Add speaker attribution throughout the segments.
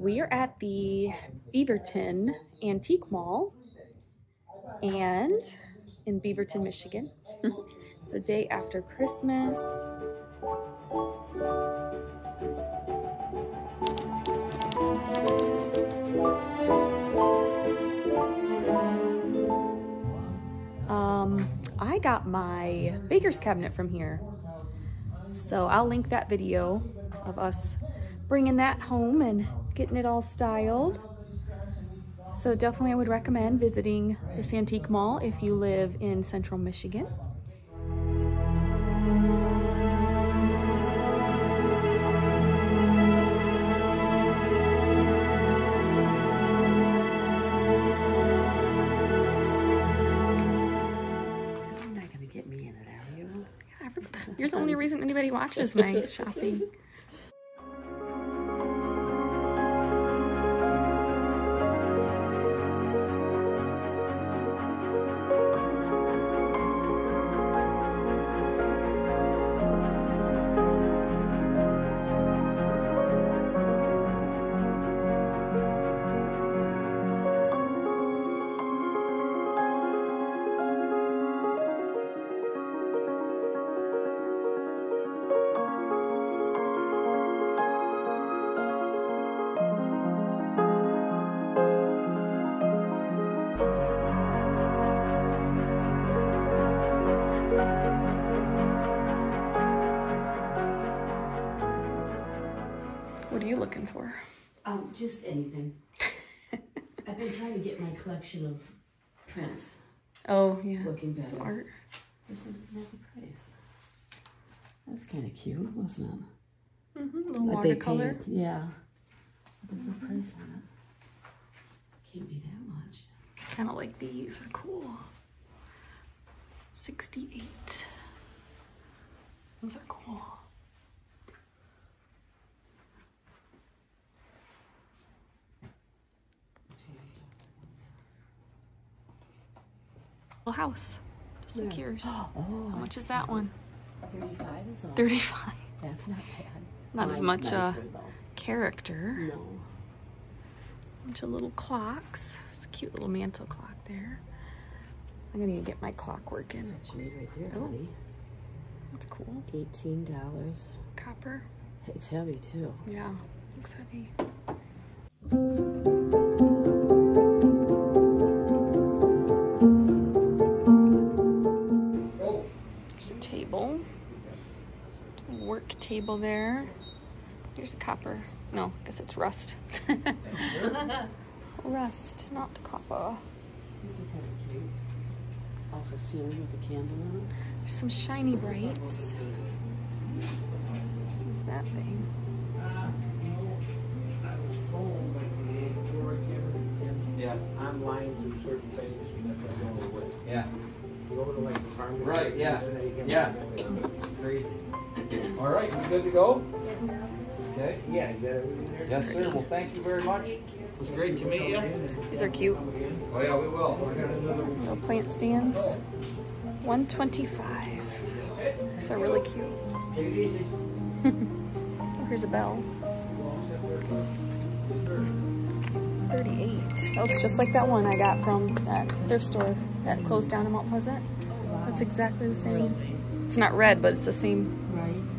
Speaker 1: we are at the Beaverton Antique Mall and in Beaverton, Michigan. the day after Christmas. Um, I got my baker's cabinet from here. So I'll link that video of us bringing that home and getting it all styled. So definitely I would recommend visiting this antique mall if you live in central Michigan.
Speaker 2: You're not gonna get me in it, are you?
Speaker 1: You're the only reason anybody watches my shopping.
Speaker 2: collection of prints.
Speaker 1: Oh, yeah.
Speaker 2: Looking
Speaker 1: Some
Speaker 2: better.
Speaker 1: art.
Speaker 2: This one doesn't have a price. That's kind of cute, wasn't it?
Speaker 1: Mm-hmm, little watercolor.
Speaker 2: Yeah. There's no price on it. Can't be that much.
Speaker 1: Kind of like these are cool. 68. Those are cool. House. Just like yours.
Speaker 2: Oh,
Speaker 1: How much is that one?
Speaker 2: 35 is all.
Speaker 1: 35.
Speaker 2: That's not bad.
Speaker 1: Not as much uh, character.
Speaker 2: No.
Speaker 1: Bunch of little clocks. It's a cute little mantle clock there. I'm gonna need to get my clock working.
Speaker 2: That's what you need right there,
Speaker 1: Oh.
Speaker 2: honey.
Speaker 1: That's cool.
Speaker 2: $18.
Speaker 1: Copper.
Speaker 2: It's heavy, too.
Speaker 1: Yeah, looks heavy. Table there. Here's a copper. No, I guess it's rust. rust, not copper.
Speaker 2: These are kind of cute. Off the ceiling with a candle on
Speaker 1: There's some Shiny Brites. What's that thing?
Speaker 3: Yeah,
Speaker 4: online to certain pages and that's not going away.
Speaker 3: yeah,
Speaker 4: You go to like the farm.
Speaker 3: Right, yeah,
Speaker 4: and then you can-
Speaker 3: yeah. Good to go? Okay.
Speaker 4: Yeah, you got everything there.
Speaker 3: Yes, sir. Well, thank you very much. It was great to meet you.
Speaker 1: These are cute.
Speaker 3: Oh, yeah, we will.
Speaker 1: Little plant stands. 125. These are really cute. oh, here's a bell. 38. That looks just like that one I got from that thrift store that closed down in Mount Pleasant. That's exactly the same. It's not red, but it's the same.
Speaker 2: Right.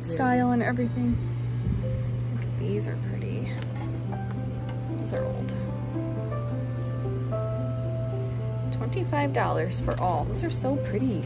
Speaker 1: Style and everything. These are pretty. Those are old. $25 for all. Those are so pretty.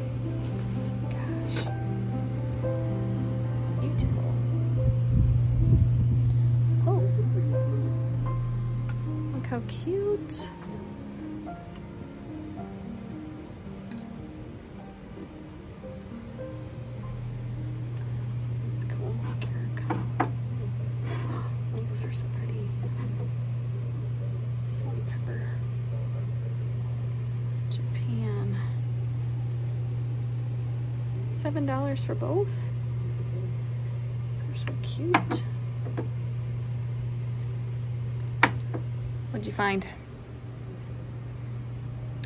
Speaker 1: Find?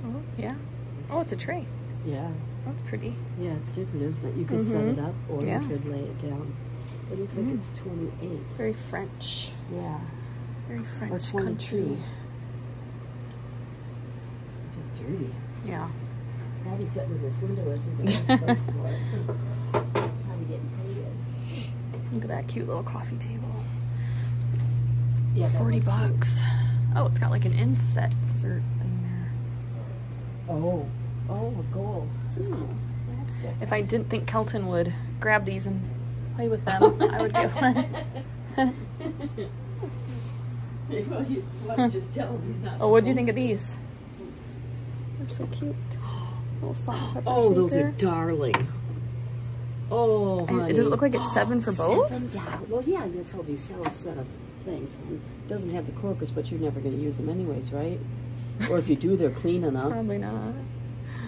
Speaker 1: Oh, yeah. Oh, it's a tray.
Speaker 2: Yeah.
Speaker 1: That's pretty.
Speaker 2: Yeah, it's different, isn't it? You could set it
Speaker 1: Mhm.
Speaker 2: up or
Speaker 1: Yeah.
Speaker 2: you could lay it down. It looks like
Speaker 1: Mm.
Speaker 2: it's 28.
Speaker 1: Very French.
Speaker 2: Yeah.
Speaker 1: Very French country.
Speaker 2: Just dirty.
Speaker 1: Yeah.
Speaker 2: Probably sitting in this window isn't the best place for it. Probably getting faded.
Speaker 1: Look at that cute little coffee table.
Speaker 2: Yeah,
Speaker 1: 40
Speaker 2: bucks. cute.
Speaker 1: Oh, it's got like an inset cert thing there.
Speaker 2: Oh, oh, gold.
Speaker 1: This is hmm. cool.
Speaker 2: That's different.
Speaker 1: If I didn't think Kelton would grab these and play with them, I would get one.
Speaker 2: well, you, well, just tell him he's not.
Speaker 1: Oh, what do you think of these? They're so cute. Little salt pepper
Speaker 2: Oh, those are darling. Oh, honey.
Speaker 1: Does it look like it's seven for both?
Speaker 2: Seven. Well, yeah, that's how you sell a set of things. It doesn't have the corkers, but you're never going to use them anyways, right? or if you do, they're clean enough.
Speaker 1: Probably not.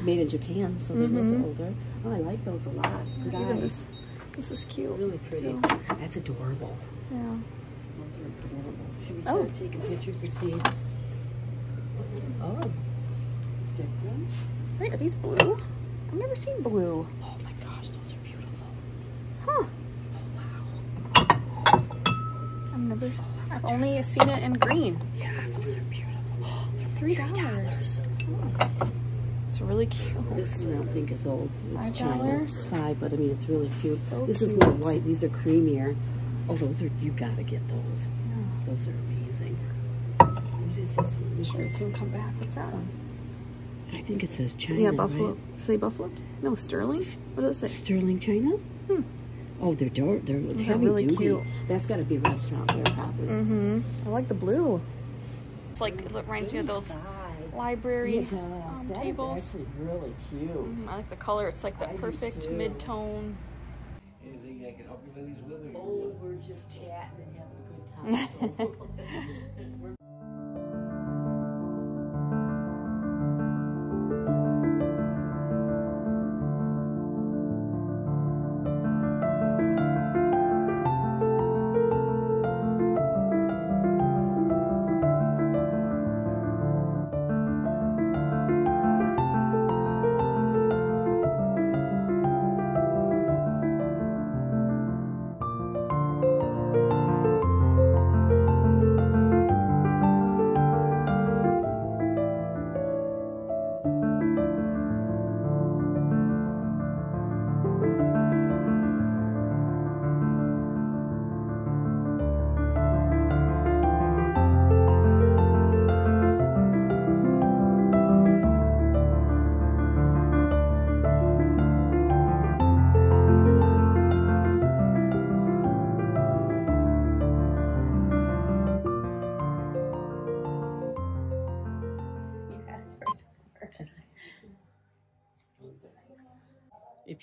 Speaker 2: Made in Japan, so they
Speaker 1: Mhm.
Speaker 2: look older. Oh, I like those a lot. Good
Speaker 1: Even
Speaker 2: eyes.
Speaker 1: this, this is cute.
Speaker 2: Really pretty.
Speaker 1: too.
Speaker 2: That's adorable.
Speaker 1: Yeah.
Speaker 2: Those are adorable. Should we
Speaker 1: Oh.
Speaker 2: start taking pictures and see? Oh, it's different.
Speaker 1: Wait, are these blue? I've never seen blue.
Speaker 2: Oh my gosh, those are beautiful.
Speaker 1: Huh.
Speaker 2: Oh,
Speaker 1: I've. I've only seen it in green.
Speaker 2: Yeah, those are beautiful. They're
Speaker 1: Three dollars. It's really cute.
Speaker 2: This one I don't think is old. It's
Speaker 1: Five
Speaker 2: China.
Speaker 1: dollars?
Speaker 2: Five, but I mean it's really cute.
Speaker 1: So
Speaker 2: this is more white. These are creamier. Oh, those are you gotta get those.
Speaker 1: Yeah.
Speaker 2: Those are amazing. What is this one? This
Speaker 1: Sure,
Speaker 2: is,
Speaker 1: can come back. What's that one?
Speaker 2: I think it says China.
Speaker 1: Yeah, Buffalo.
Speaker 2: right?
Speaker 1: Say Buffalo? No, Sterling. What does it say?
Speaker 2: Sterling China.
Speaker 1: Hmm.
Speaker 2: Oh, they're door. They're
Speaker 1: Those are
Speaker 2: heavy
Speaker 1: really
Speaker 2: duty.
Speaker 1: cute.
Speaker 2: That's got to be restaurant wear probably.
Speaker 1: Mm-hmm. I like the blue. It's like it reminds me of those library
Speaker 2: It does.
Speaker 1: um,
Speaker 2: That is
Speaker 1: tables.
Speaker 2: actually really cute.
Speaker 1: Mhm, I like the color. It's like
Speaker 2: I
Speaker 1: that perfect
Speaker 2: too.
Speaker 1: mid-tone.
Speaker 3: Anything I can help you with these with?
Speaker 2: Oh, we're just chatting and having a good time.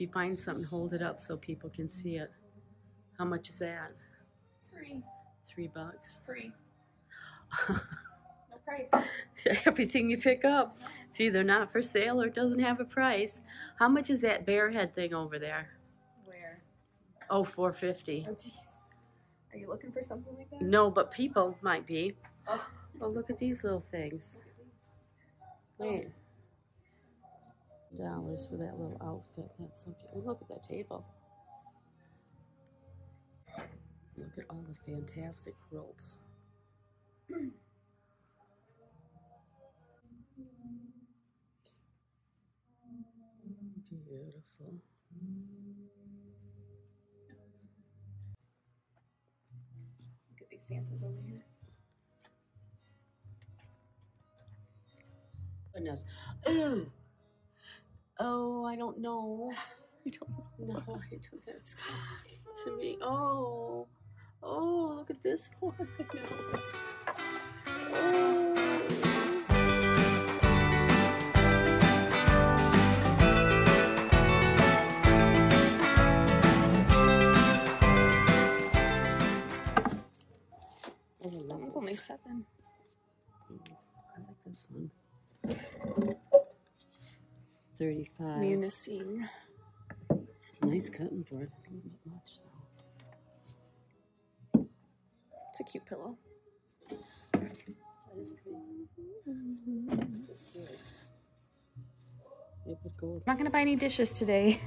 Speaker 2: you find something, hold it up so people can see it. How much is that?
Speaker 1: Three.
Speaker 2: Three bucks.
Speaker 1: Free. No price.
Speaker 2: Everything you pick up, it's either not for sale or it doesn't have a price. How much is that bear head thing over there?
Speaker 1: Where?
Speaker 2: Oh, 450.
Speaker 1: Oh, jeez. Are you looking for something like that?
Speaker 2: No, but people might be.
Speaker 1: Oh.
Speaker 2: Oh, look at these little things. Wait. Dollars for that little outfit. That's so cute. Look at that table. Look at all the fantastic quilts. Beautiful.
Speaker 1: Look at these Santas over here.
Speaker 2: Goodness. Ooh. Oh, I don't know.
Speaker 1: You don't
Speaker 2: No, I don't. That's to me. Oh, oh, look at this one. Oh. Oh,
Speaker 1: That one's only seven. Hmm.
Speaker 2: I like this one. Thirty-five.
Speaker 1: Munising.
Speaker 2: Nice cutting board. A little bit much though.
Speaker 1: It's a cute pillow.
Speaker 2: That is pretty. Mm-hmm. This is cute. It would go.
Speaker 1: I'm not gonna buy any dishes today.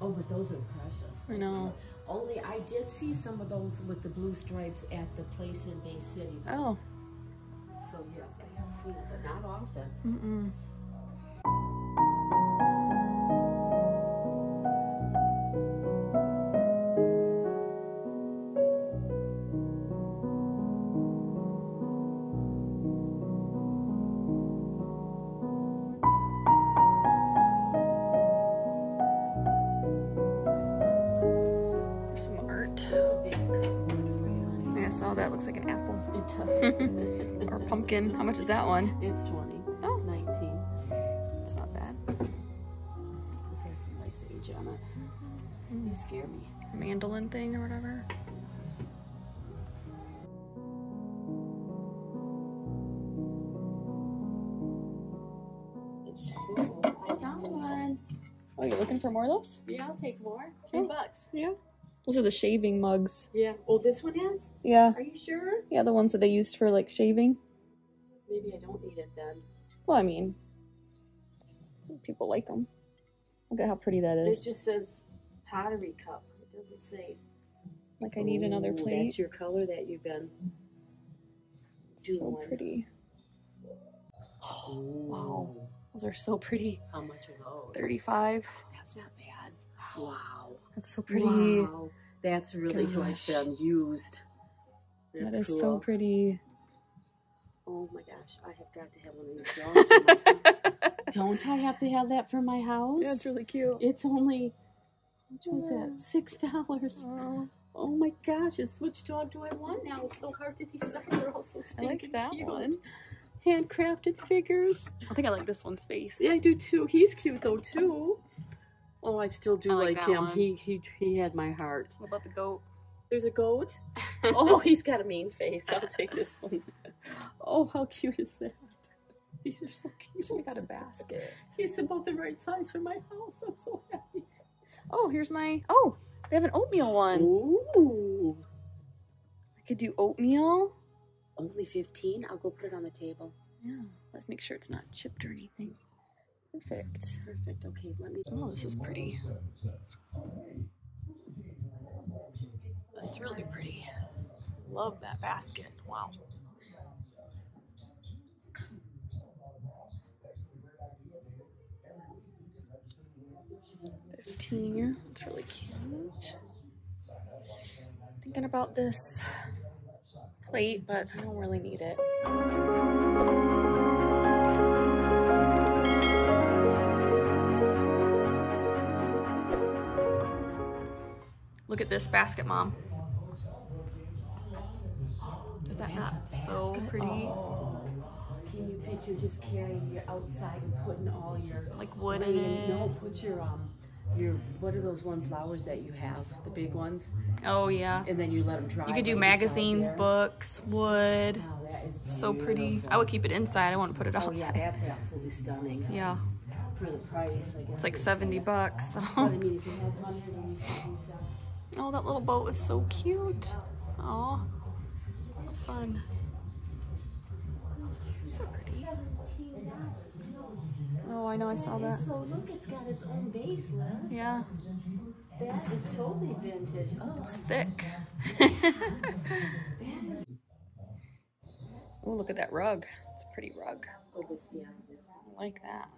Speaker 2: Oh, but those are precious.
Speaker 1: I know.
Speaker 2: Only I did see some of those with the blue stripes at the place in Bay City.
Speaker 1: Oh,
Speaker 2: So yes, I have seen it, but not often.
Speaker 1: Mm-mm. Pumpkin. How much is that one?
Speaker 2: it's 20.
Speaker 1: Oh.
Speaker 2: 19.
Speaker 1: It's not bad.
Speaker 2: This has some nice age on it. They hmm. scare me.
Speaker 1: Mandolin thing or whatever.
Speaker 2: I found one.
Speaker 1: Oh, you're looking for more of those?
Speaker 2: Yeah, I'll take more. Three
Speaker 1: Oh.
Speaker 2: bucks.
Speaker 1: Yeah. Those are the shaving mugs.
Speaker 2: Yeah. Oh, this one is?
Speaker 1: Yeah.
Speaker 2: Are you sure?
Speaker 1: Yeah, the ones that they used for like shaving.
Speaker 2: Maybe I don't need it then.
Speaker 1: Well, I mean, people like them. Look at how pretty that is.
Speaker 2: It just says pottery cup. It doesn't say.
Speaker 1: like I need another
Speaker 2: Ooh,
Speaker 1: plate.
Speaker 2: That's your color that you've been
Speaker 1: so
Speaker 2: doing.
Speaker 1: pretty. Wow. Those are so pretty.
Speaker 2: How much are those?
Speaker 1: 35.
Speaker 2: That's not bad. Wow.
Speaker 1: That's so pretty.
Speaker 2: Wow. That's really like
Speaker 1: Gosh.
Speaker 2: been used.
Speaker 1: That
Speaker 2: That's cool.
Speaker 1: so pretty.
Speaker 2: Oh my gosh, I have got to have one of these dogs. Don't I have to have that for my house?
Speaker 1: Yeah, it's really cute.
Speaker 2: It's only what was that? Six dollars.
Speaker 1: Oh,
Speaker 2: Oh my gosh, it's which dog do I want now? It's so hard to decide. They're all so stinking I
Speaker 1: like that
Speaker 2: cute.
Speaker 1: one.
Speaker 2: Handcrafted figures.
Speaker 1: I think I like this one's face.
Speaker 2: Yeah, I do too. He's cute though too. Oh, I still do
Speaker 1: I like
Speaker 2: like, him.
Speaker 1: one.
Speaker 2: He he he had my heart.
Speaker 1: What about the goat?
Speaker 2: There's a goat. oh, he's got a mean face. I'll take this one. Oh, how cute is that? These are so cute.
Speaker 1: have got a basket.
Speaker 2: He's about the right size for my house. I'm so happy.
Speaker 1: Oh, here's my. Oh, they have an oatmeal one.
Speaker 2: Ooh.
Speaker 1: I could do oatmeal.
Speaker 2: Only 15? I'll go put it on the table.
Speaker 1: Yeah. Let's make sure it's not chipped or anything. Perfect.
Speaker 2: Perfect. Okay, let me.
Speaker 1: Oh, this is pretty. That's really pretty. Love that basket. Wow. Fifteen. It's really cute. Thinking about this plate, but I don't really need it. Look at this basket, Mom. Is that not so pretty?
Speaker 2: Oh. Can you picture just carrying your outside and putting all your
Speaker 1: Like wood in it.
Speaker 2: No, put your um, your what are those one flowers that you have? The big ones,
Speaker 1: Oh yeah.
Speaker 2: and then you let them dry.
Speaker 1: You could do magazines, books, wood.
Speaker 2: Wow, that is
Speaker 1: So pretty. I would keep it inside. I wouldn't put it
Speaker 2: Oh yeah,
Speaker 1: outside.
Speaker 2: that's absolutely stunning.
Speaker 1: Yeah.
Speaker 2: For the price, I guess.
Speaker 1: It's like 70 bucks.
Speaker 2: But I
Speaker 1: So.
Speaker 2: mean, if you had money, then you could use that.
Speaker 1: Oh, that little boat is so cute. Oh, fun. So pretty. Oh, I know. I saw that.
Speaker 2: So look, it's got its own base, Liz.
Speaker 1: Yeah,
Speaker 2: That is totally vintage. Oh,
Speaker 1: it's thick. oh, look at that rug. It's a pretty rug.
Speaker 2: oh this, yeah. This,
Speaker 1: I like that.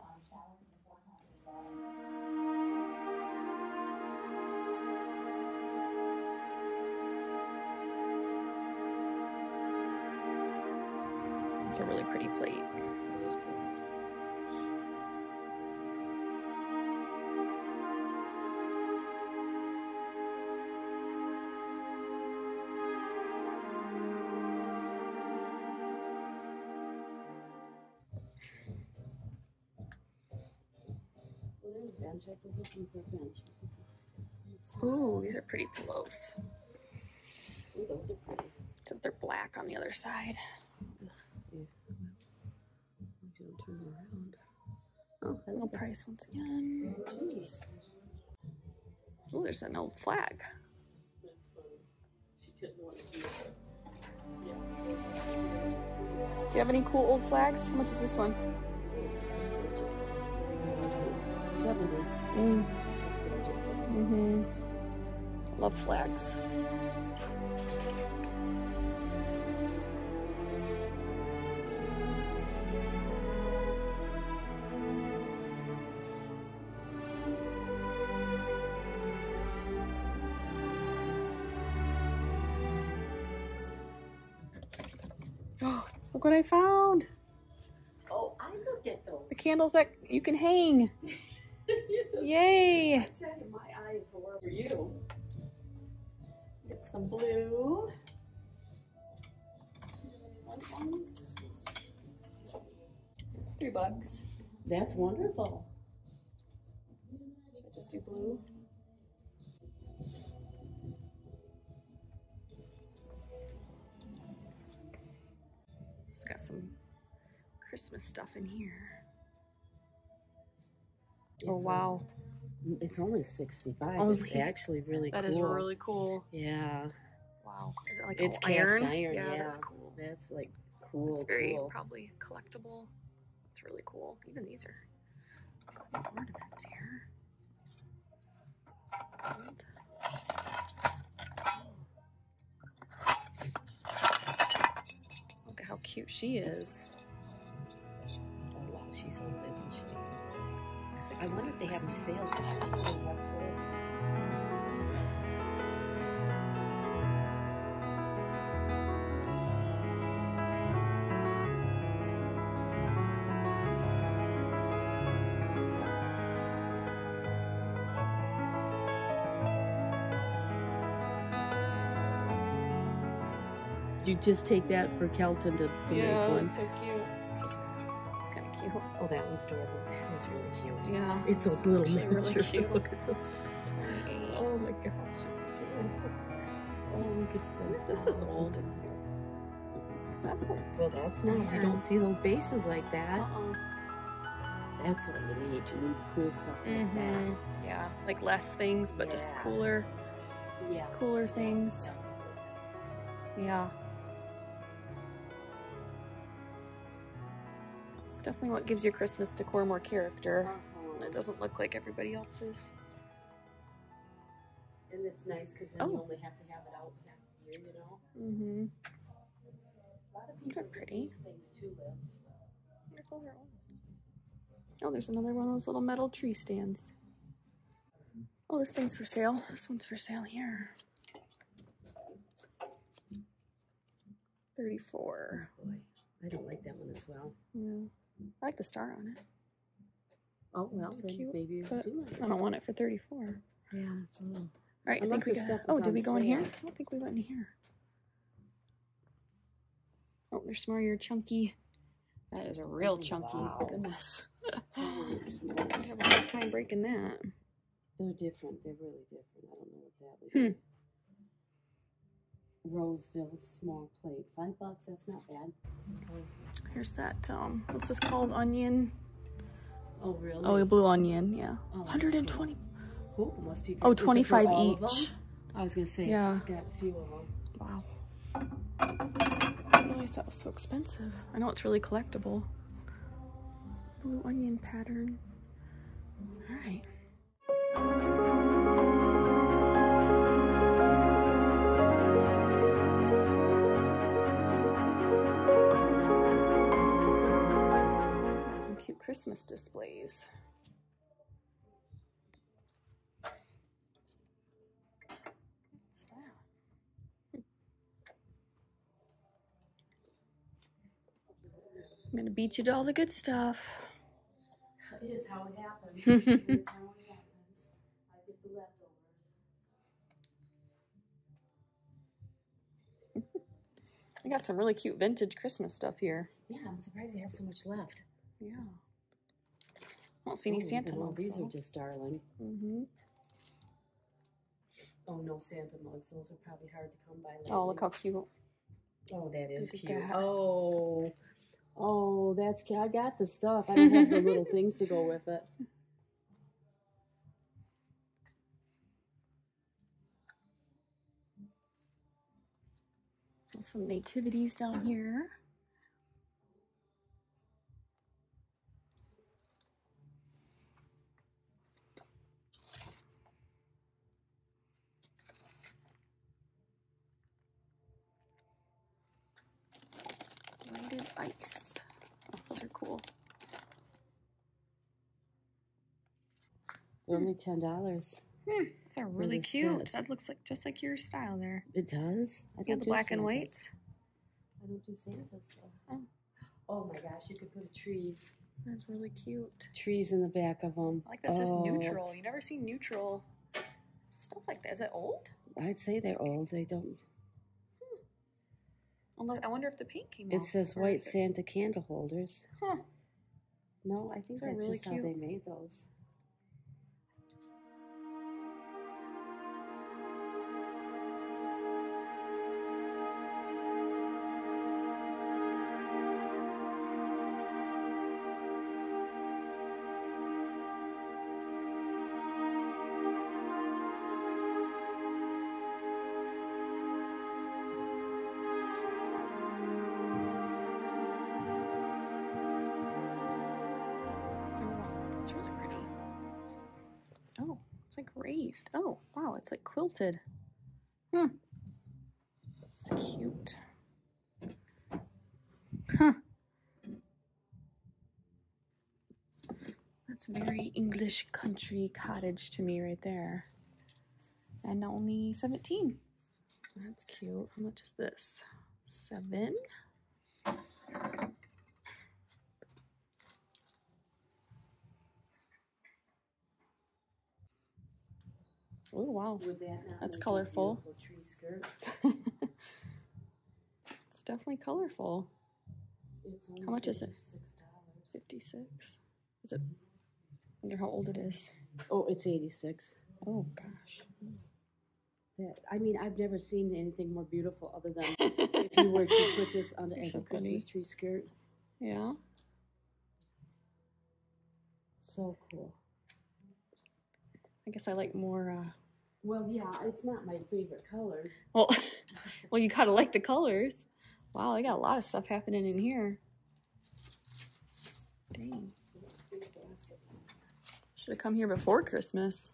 Speaker 1: It's a really pretty plate. Ooh, these are pretty pillows.
Speaker 2: Ooh, those are pretty.
Speaker 1: Except they're black on the other side.
Speaker 2: Yeah. Maybe I'll turn around. Oh,
Speaker 1: No price once again.
Speaker 2: Jeez.
Speaker 1: Ooh, there's an old flag.
Speaker 2: She didn't want to it.
Speaker 1: Do you have any cool old flags? How much is this one?
Speaker 2: That's gorgeous. Seventy.
Speaker 1: Mm hmm. Love flags. Oh, look what I found.
Speaker 2: Oh, I look at those.
Speaker 1: The candles that you can hang.
Speaker 2: It's
Speaker 1: Yay.
Speaker 2: I tell you, my eyes is horrible. For you.
Speaker 1: Get some blue. Three bucks.
Speaker 2: That's wonderful.
Speaker 1: Should I just do blue? It's got some Christmas stuff in here. Oh
Speaker 2: It's, uh,
Speaker 1: wow,
Speaker 2: It's only 65. It's
Speaker 1: Only-
Speaker 2: actually really
Speaker 1: that
Speaker 2: cool.
Speaker 1: is really cool.
Speaker 2: Yeah.
Speaker 1: Wow, is it like
Speaker 2: It's cast
Speaker 1: iron?
Speaker 2: iron.
Speaker 1: Yeah,
Speaker 2: yeah.
Speaker 1: that's cool.
Speaker 2: That's like cool.
Speaker 1: It's very
Speaker 2: cool.
Speaker 1: probably collectible. It's really cool. Even these are cool ornaments here. Gold. Look at how cute she is.
Speaker 2: Oh, wow. She's old, isn't she? I wonder if they have any sales because usually they have sales. You just take that for Kelton to, to
Speaker 1: Yeah,
Speaker 2: make one.
Speaker 1: it's so cute. Cute.
Speaker 2: Oh, that one's adorable. That is really cute.
Speaker 1: Yeah,
Speaker 2: It's those little miniature.
Speaker 1: really cute.
Speaker 2: Look at those.
Speaker 1: 28.
Speaker 2: Oh my gosh, it's adorable. Oh, we could spend.
Speaker 1: This is old.
Speaker 2: in here.
Speaker 1: Is that some?
Speaker 2: Well, that's not. You don't see those bases like that.
Speaker 1: Uh-uh.
Speaker 2: That's what you need. You need cool stuff like
Speaker 1: Mhm.
Speaker 2: that.
Speaker 1: Yeah, like less things, but just cooler.
Speaker 2: Yes.
Speaker 1: Cooler things. Yeah. It's definitely what gives your Christmas decor more character. And it doesn't look like everybody else's.
Speaker 2: And it's nice because then you
Speaker 1: Oh.
Speaker 2: only have to have it out half the year, you know.
Speaker 1: Mm-hmm.
Speaker 2: A lot of
Speaker 1: These are pretty.
Speaker 2: Things too, Liz.
Speaker 1: Oh, there's another one of those little metal tree stands. Oh, this thing's for sale. This one's for sale here. 34.
Speaker 2: Boy, I don't like that one as well.
Speaker 1: Yeah. I like the star on it.
Speaker 2: Oh well,
Speaker 1: It's
Speaker 2: then
Speaker 1: cute,
Speaker 2: maybe you do like.
Speaker 1: I don't want it for 34.
Speaker 2: Yeah, it's a little.
Speaker 1: All right, I think we got. Oh, did we go in here? I don't think we went in here. Oh, there's some more your chunky. That is a real chunky.
Speaker 2: Wow.
Speaker 1: Goodness.
Speaker 2: Holy
Speaker 1: I have a hard time breaking that.
Speaker 2: They're different. They're really different. I don't know what that would
Speaker 1: Hmm.
Speaker 2: Roseville small plate. Five bucks, that's not bad.
Speaker 1: Here's that. Um, what's this called? Onion.
Speaker 2: Oh, really?
Speaker 1: Oh, a blue onion. Yeah.
Speaker 2: Oh, that's
Speaker 1: 120.
Speaker 2: Ooh, must be
Speaker 1: Oh,
Speaker 2: it for
Speaker 1: 25 each.
Speaker 2: I was going to say,
Speaker 1: Yeah.
Speaker 2: got a few of them.
Speaker 1: Wow. I didn't realize that was so expensive. I know it's really collectible. Blue onion pattern. All right. Cute Christmas displays. What's that? I'm gonna beat you to all the good stuff.
Speaker 2: It is how it happens. it is how it happens. I get the leftovers.
Speaker 1: I got some really cute vintage Christmas stuff here.
Speaker 2: Yeah, I'm surprised you have so much left.
Speaker 1: Yeah. I don't see any
Speaker 2: Oh,
Speaker 1: Santa
Speaker 2: look at all
Speaker 1: mugs.
Speaker 2: These are just darling.
Speaker 1: mm-hmm.
Speaker 2: Oh, no Santa mugs. Those are probably hard to come by. Lately.
Speaker 1: Oh, look how cute.
Speaker 2: Oh, that is
Speaker 1: Look
Speaker 2: cute.
Speaker 1: that.
Speaker 2: Oh, oh, that's cute. I got the stuff. I don't have the little things to go with it.
Speaker 1: Some nativities down here. Lighted ice. Oh, those are cool.
Speaker 2: They're only ten dollars.
Speaker 1: Hmm, those are really cute.
Speaker 2: set.
Speaker 1: That looks like just like your style there.
Speaker 2: It does. I
Speaker 1: Yeah, the black and whites.
Speaker 2: I don't do Santa's though.
Speaker 1: Oh.
Speaker 2: Oh my gosh, you could put a tree,
Speaker 1: That's really cute.
Speaker 2: trees in the back of them.
Speaker 1: I like that's just neutral. You never see neutral stuff like that. Is it old?
Speaker 2: I'd say they're old. They don't.
Speaker 1: Although I wonder if the paint came
Speaker 2: It says white Santa candle holders.
Speaker 1: Huh.
Speaker 2: No, I think
Speaker 1: They're
Speaker 2: that's
Speaker 1: really
Speaker 2: just how they made those.
Speaker 1: Like raised. Oh, wow, it's like quilted. Hmm. It's cute. Huh. That's very English country cottage to me right there. And only 17. That's cute. How much is this? Seven? Oh, wow.
Speaker 2: That not
Speaker 1: That's colorful. It's definitely colorful.
Speaker 2: It's only
Speaker 1: How much is it?
Speaker 2: Six dollars.
Speaker 1: 56. Is it? wonder how old it is.
Speaker 2: Oh, it's eighty-six.
Speaker 1: Oh, gosh.
Speaker 2: Yeah, I mean, I've never seen anything more beautiful other than if you were to put this on as
Speaker 1: so
Speaker 2: a Christmas
Speaker 1: funny.
Speaker 2: tree skirt.
Speaker 1: Yeah.
Speaker 2: So cool.
Speaker 1: I guess I like more, uh,
Speaker 2: Well, yeah, it's not my favorite colors.
Speaker 1: well, well, you gotta like the colors. Wow, I got a lot of stuff happening in here. Dang. Should have come here before Christmas.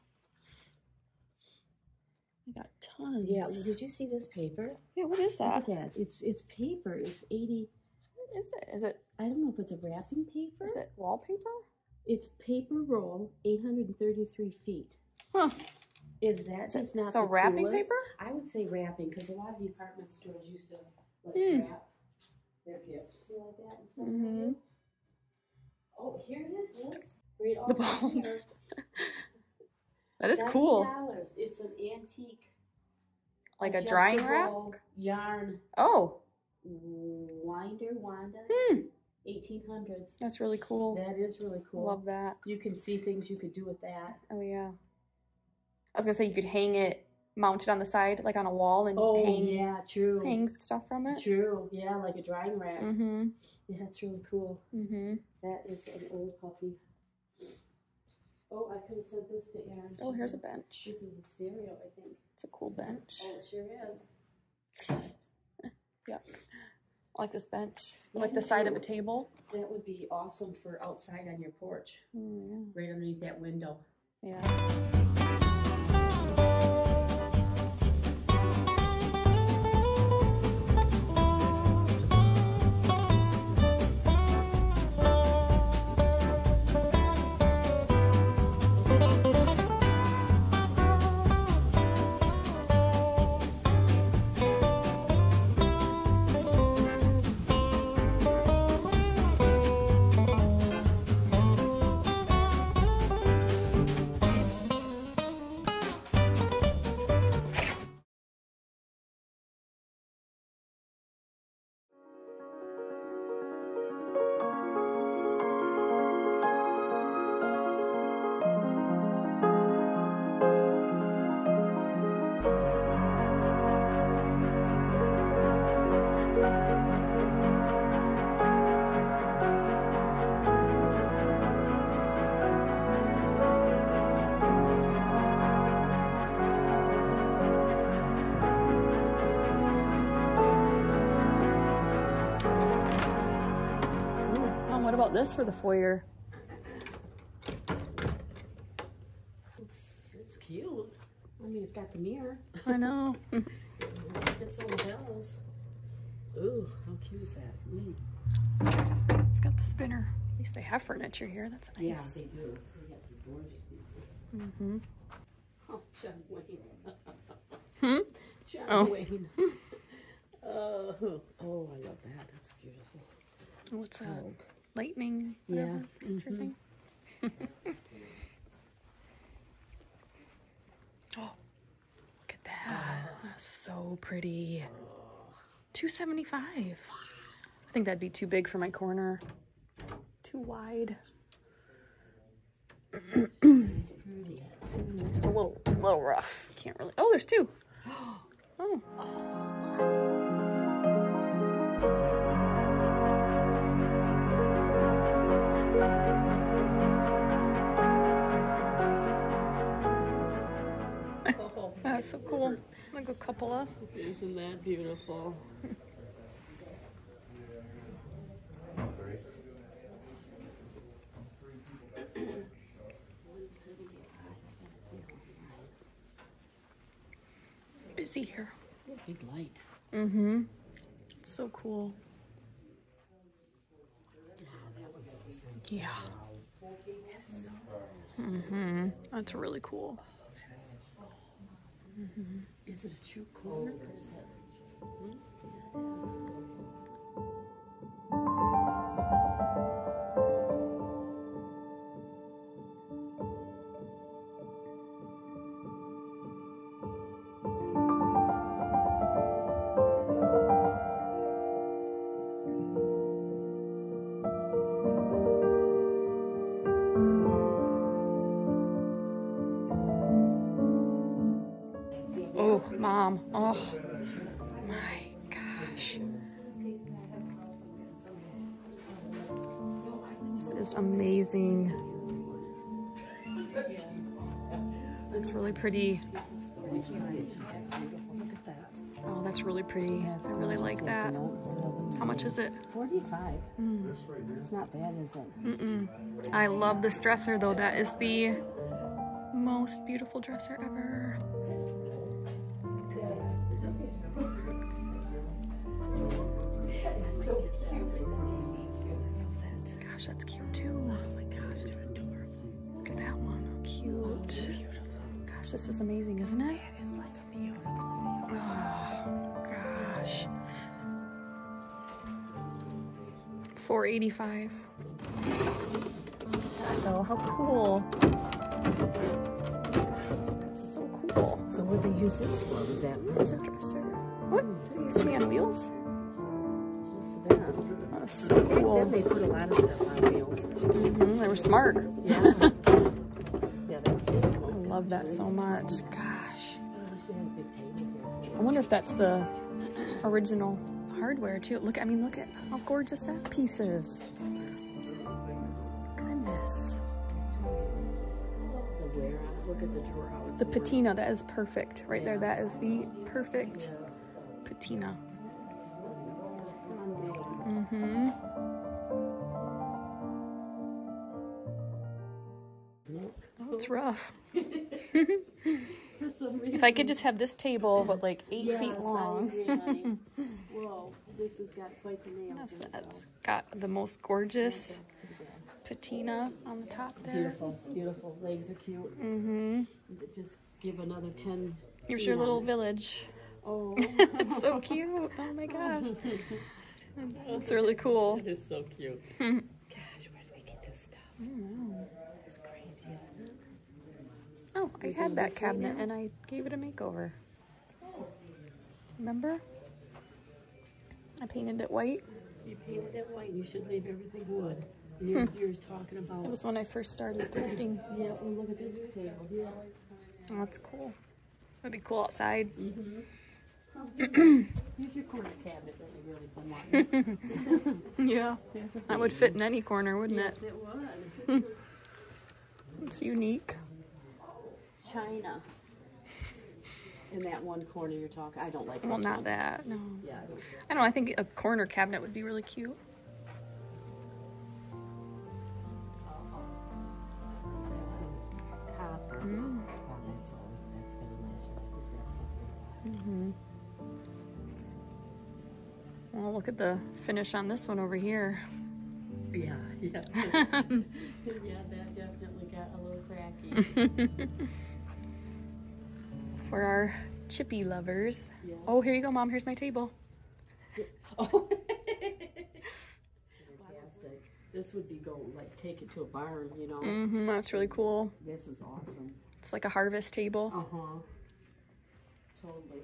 Speaker 1: I got tons.
Speaker 2: Yeah, well, did you see this paper?
Speaker 1: Yeah, what is
Speaker 2: Look
Speaker 1: that?
Speaker 2: at that. It's it's paper. It's eighty.
Speaker 1: What is it? Is it
Speaker 2: I don't know if it's a wrapping paper.
Speaker 1: is it wallpaper?
Speaker 2: It's paper roll, eight hundred and thirty-three feet.
Speaker 1: Huh.
Speaker 2: Is that just not
Speaker 1: so wrapping
Speaker 2: coolest?
Speaker 1: paper?
Speaker 2: I would say wrapping because a lot of department stores used to like
Speaker 1: Hmm.
Speaker 2: wrap their gifts like that and stuff.
Speaker 1: Mhm.
Speaker 2: like that. Oh, here it is, Liz. Read all
Speaker 1: The bulbs. That is cool.
Speaker 2: It's an antique,
Speaker 1: Like a drying rack?
Speaker 2: yarn
Speaker 1: Oh,
Speaker 2: winder, wanda,
Speaker 1: hmm.
Speaker 2: 1800s.
Speaker 1: That's really cool.
Speaker 2: That is really cool.
Speaker 1: Love that.
Speaker 2: You can see things you could do with that.
Speaker 1: Oh yeah. I was gonna say you could hang it mounted on the side, like on a wall, and
Speaker 2: Oh
Speaker 1: hang
Speaker 2: yeah, true.
Speaker 1: hang stuff from it.
Speaker 2: True. Yeah, like a drying rack.
Speaker 1: Mm-hmm.
Speaker 2: Yeah, that's really cool.
Speaker 1: Mm-hmm.
Speaker 2: That is an old puppy. Oh, I could have sent this to Aaron.
Speaker 1: Oh, here's a bench.
Speaker 2: This is a stereo, I think.
Speaker 1: It's a cool bench.
Speaker 2: Oh, it sure is.
Speaker 1: Yep. I like this bench. I
Speaker 2: Yeah,
Speaker 1: like the side of a table.
Speaker 2: That would be awesome for outside on your porch,
Speaker 1: Oh,
Speaker 2: right underneath that window.
Speaker 1: yeah. Yeah. What about this for the foyer?
Speaker 2: It's, it's cute. I mean, it's got the mirror.
Speaker 1: I know.
Speaker 2: It's all bells. Ooh, how cute is that? Mm.
Speaker 1: it's got the spinner. At least they have furniture here. That's nice.
Speaker 2: Yeah, they do. They got some gorgeous pieces.
Speaker 1: Mm-hmm.
Speaker 2: Oh, John Wayne.
Speaker 1: Hmm?
Speaker 2: John
Speaker 1: Oh.
Speaker 2: Wayne. Uh, oh, I love that. That's beautiful.
Speaker 1: What's a Lightning?
Speaker 2: Yeah, mhm.
Speaker 1: thing? oh, look at that. That's so pretty. 275. I think that'd be too big for my corner. Too wide.
Speaker 2: It's
Speaker 1: a little little rough. Can't really. Oh, there's two. Oh.
Speaker 2: Oh,
Speaker 1: That's so cool. Like a couple of.
Speaker 2: isn't that beautiful?
Speaker 1: Busy here.
Speaker 2: Big light.
Speaker 1: Mm-hmm. It's so cool.
Speaker 2: That one's awesome.
Speaker 1: Yeah. Mm-hmm. That's really cool.
Speaker 2: Is it a true corner? Or is it? Hmm? Yeah, it is.
Speaker 1: Mom. Oh, my gosh. This is amazing. That's really pretty.
Speaker 2: Look at that.
Speaker 1: Oh, that's really pretty. I really like that. How much is it?
Speaker 2: Forty-five. Hmm. It's not bad, is it?
Speaker 1: Mm-mm. I love this dresser though. That is the most beautiful dresser ever. 485. Oh, how cool. That's so cool.
Speaker 2: So what they use this for? Was that
Speaker 1: It's a dresser. What? It used to be on wheels?
Speaker 2: just that?
Speaker 1: That's so cool.
Speaker 2: Then they put a lot of stuff on wheels.
Speaker 1: hmm They were smart.
Speaker 2: Yeah. yeah, that's
Speaker 1: I love that so much. Gosh.
Speaker 2: Oh, she had a big table here.
Speaker 1: I wonder if that's the original hardware too. Look, I mean, look at how gorgeous that piece is. Goodness.
Speaker 2: The wear on it. Look at the drawer.
Speaker 1: The patina, that is perfect. Right there, that is the perfect patina. Mm-hmm. Oh, it's rough.
Speaker 2: For some reason.
Speaker 1: If I could just have this table, but like eight
Speaker 2: Yes,
Speaker 1: feet long.
Speaker 2: agree, honey. Whoa, this has got quite the nails.
Speaker 1: That's,
Speaker 2: it,
Speaker 1: that's got the most gorgeous
Speaker 2: though. That's pretty bad.
Speaker 1: patina on the top there.
Speaker 2: Beautiful, beautiful. Legs are cute.
Speaker 1: Mm-hmm.
Speaker 2: Just give another 10.
Speaker 1: Here's your little village.
Speaker 2: Oh,
Speaker 1: It's so cute. Oh my gosh. It's really cool.
Speaker 2: It is so cute. Gosh, where do they get this stuff? It's crazy, isn't it?
Speaker 1: Oh, I had that cabinet and I gave it a makeover. Remember? I painted it white.
Speaker 2: You painted it white. You should leave everything wood. You're, you're talking about.
Speaker 1: It was when I first started thrifting.
Speaker 2: Yeah, well, look at this table. Yeah.
Speaker 1: Oh, that's cool. It'd be cool outside.
Speaker 2: Mm-hmm. Here's your corner cabinet that you really been wanting.
Speaker 1: Yeah. That would fit in any corner, wouldn't
Speaker 2: Yes,
Speaker 1: it?
Speaker 2: it would.
Speaker 1: It's unique.
Speaker 2: China. In that one corner you're talking, I don't like
Speaker 1: Well,
Speaker 2: this
Speaker 1: not
Speaker 2: one.
Speaker 1: that. No.
Speaker 2: Yeah, I don't.
Speaker 1: I don't know. I think a corner cabinet would be really cute.
Speaker 2: There's some copper.
Speaker 1: Mm.
Speaker 2: Oh, that's always, that's been a nice one. That's one.
Speaker 1: Well, look at the finish on this one over here.
Speaker 2: Yeah, yeah. yeah, that definitely got a little cracky.
Speaker 1: for mm. our chippy lovers. Oh, here you go, Mom. Here's my table. Oh. Fantastic.
Speaker 2: This would be go like take it to a barn, you know.
Speaker 1: Mm -hmm, that's really cool.
Speaker 2: This is awesome.
Speaker 1: It's like a harvest table.
Speaker 2: Uh-huh. Totally.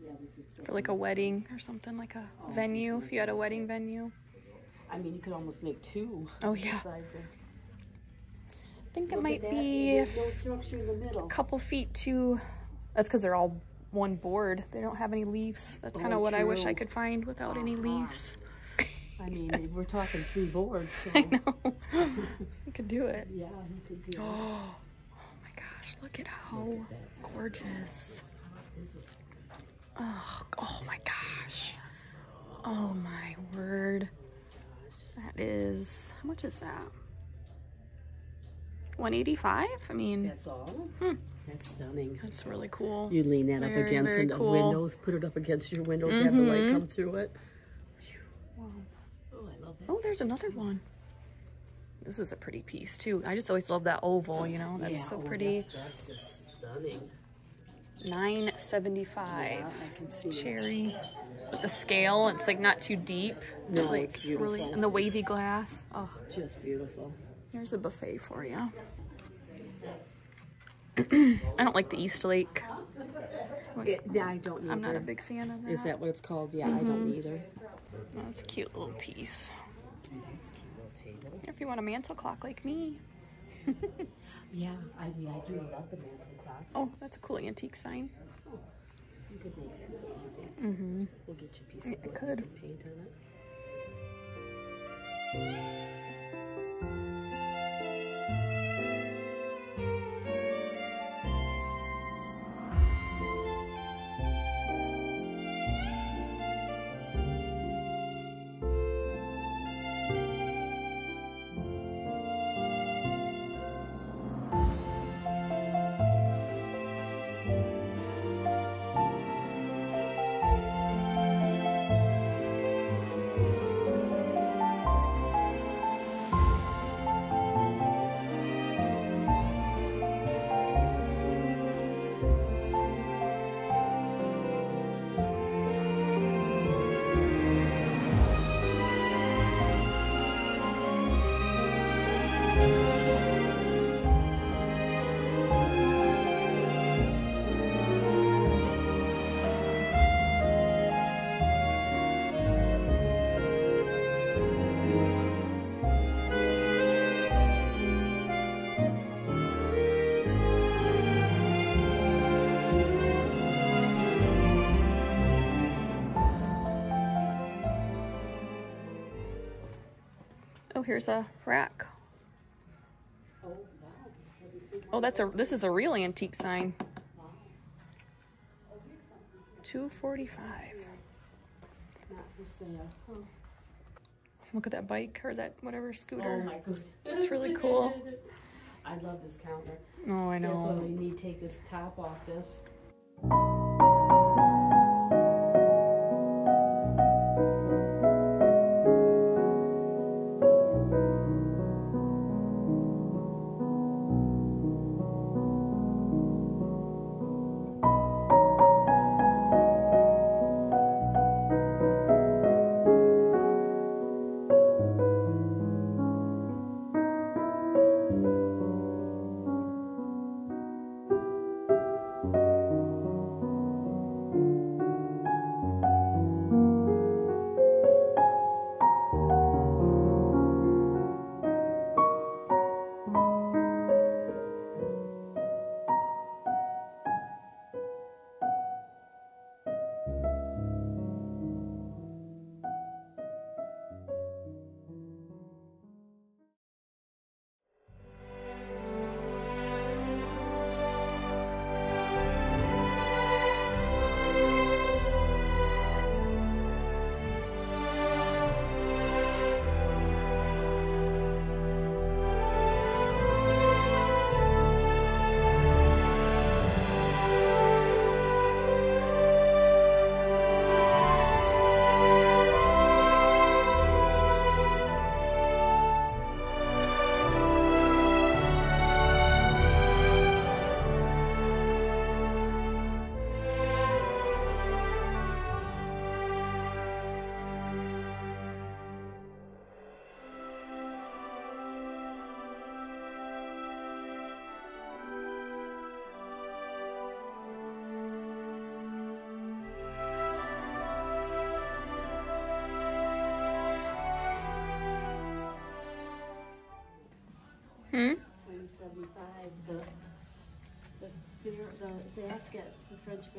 Speaker 2: Yeah,
Speaker 1: for like a wedding or something, like a oh, venue, if you had a wedding venue.
Speaker 2: I mean, you could almost make two.
Speaker 1: Oh, yeah. Sizes think it
Speaker 2: Look
Speaker 1: might be a
Speaker 2: no structure in the middle.
Speaker 1: couple feet too. That's because they're all one board. They don't have any leaves. That's kind of
Speaker 2: Oh,
Speaker 1: what I wish I could find without any
Speaker 2: Uh-huh.
Speaker 1: leaves.
Speaker 2: I mean, we're talking three boards. So.
Speaker 1: I know. you could do it.
Speaker 2: Yeah, you could do. it.
Speaker 1: Oh my gosh, look at how gorgeous.
Speaker 2: This is
Speaker 1: Oh, oh my gosh. Oh my word. That is, how much is that? 185? I mean,
Speaker 2: that's all.
Speaker 1: Hmm.
Speaker 2: That's stunning.
Speaker 1: that's really cool.
Speaker 2: You lean that
Speaker 1: Very,
Speaker 2: up against the
Speaker 1: cool.
Speaker 2: windows, put it up against your windows, have the light come through it.
Speaker 1: Wow.
Speaker 2: Oh, I love that.
Speaker 1: Oh, there's another one. This is a pretty piece too. I just always love that oval, you know, that's
Speaker 2: Yeah,
Speaker 1: so pretty.
Speaker 2: That's, that's just stunning.
Speaker 1: 975.
Speaker 2: Yeah, I can see.
Speaker 1: Cherry. With the scale, it's like not too deep. It's
Speaker 2: No,
Speaker 1: like
Speaker 2: it's beautiful.
Speaker 1: really and the wavy glass. Oh,
Speaker 2: Just beautiful.
Speaker 1: Here's a buffet for you. I don't like the Eastlake.
Speaker 2: It, yeah, I don't either.
Speaker 1: I'm not a big fan of that.
Speaker 2: Is that what it's called? Yeah, I don't either.
Speaker 1: Oh, it's a cute little piece.
Speaker 2: That's a cute little table.
Speaker 1: If you want a mantle clock like me.
Speaker 2: Yeah, I mean, I do love the mantle clocks.
Speaker 1: Oh, that's a cool antique sign.
Speaker 2: You could make that so easy. Mm-hmm. We'll get you a piece of
Speaker 1: It
Speaker 2: wood
Speaker 1: could.
Speaker 2: and paint on it.
Speaker 1: Here's a rack.
Speaker 2: Oh, wow. Have you seen
Speaker 1: Oh, that's a this is a real antique sign. 245.
Speaker 2: Not for sale.
Speaker 1: Look at that bike or that whatever
Speaker 2: Oh
Speaker 1: scooter.
Speaker 2: my goodness.
Speaker 1: It's really cool.
Speaker 2: I love this counter.
Speaker 1: Oh, I
Speaker 2: That's why
Speaker 1: know.
Speaker 2: we need to take this top off this.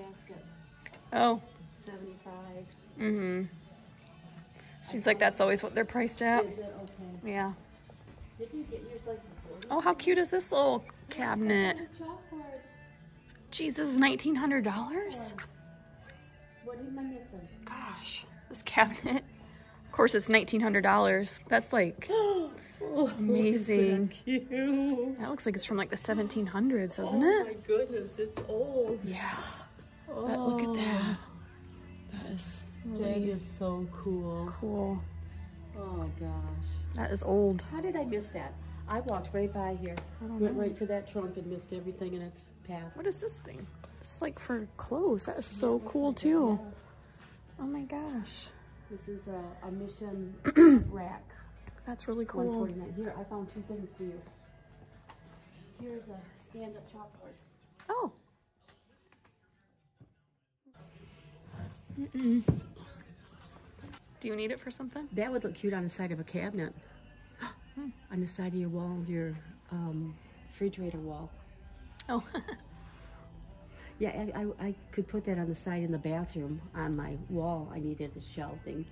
Speaker 2: Basket,
Speaker 1: Oh.
Speaker 2: seventy-five.
Speaker 1: Mm-hmm. Seems like that's always what they're priced at.
Speaker 2: Okay?
Speaker 1: Yeah.
Speaker 2: Did you get yours like?
Speaker 1: Oh, how cute is this little cabinet?
Speaker 2: Chalkboard.
Speaker 1: Jeez, this is nineteen hundred dollars.
Speaker 2: What am I missing?
Speaker 1: Gosh, this cabinet. Of course, it's nineteen hundred dollars. That's like oh, amazing.
Speaker 2: Cute.
Speaker 1: That looks like it's from like the seventeen hundreds, doesn't it?
Speaker 2: oh my goodness, it's old.
Speaker 1: Yeah. But look at that. Oh. That is really
Speaker 2: is so cool.
Speaker 1: cool.
Speaker 2: Oh gosh.
Speaker 1: That is old.
Speaker 2: How did I miss that? I walked right by here, went right to that trunk and missed everything in its path.
Speaker 1: What is this thing? It's like for clothes. That is so cool too. Oh my gosh.
Speaker 2: This is a, a mission rack.
Speaker 1: That's really cool.
Speaker 2: 149. Here, I found two things for you. Here's a stand-up chalkboard.
Speaker 1: Oh. Do you need it for something?
Speaker 2: That would look cute on the side of a cabinet. on the side of your wall, your um, refrigerator wall.
Speaker 1: Oh.
Speaker 2: Yeah, I, I, I could put that on the side in the bathroom on my wall. I needed the shelving,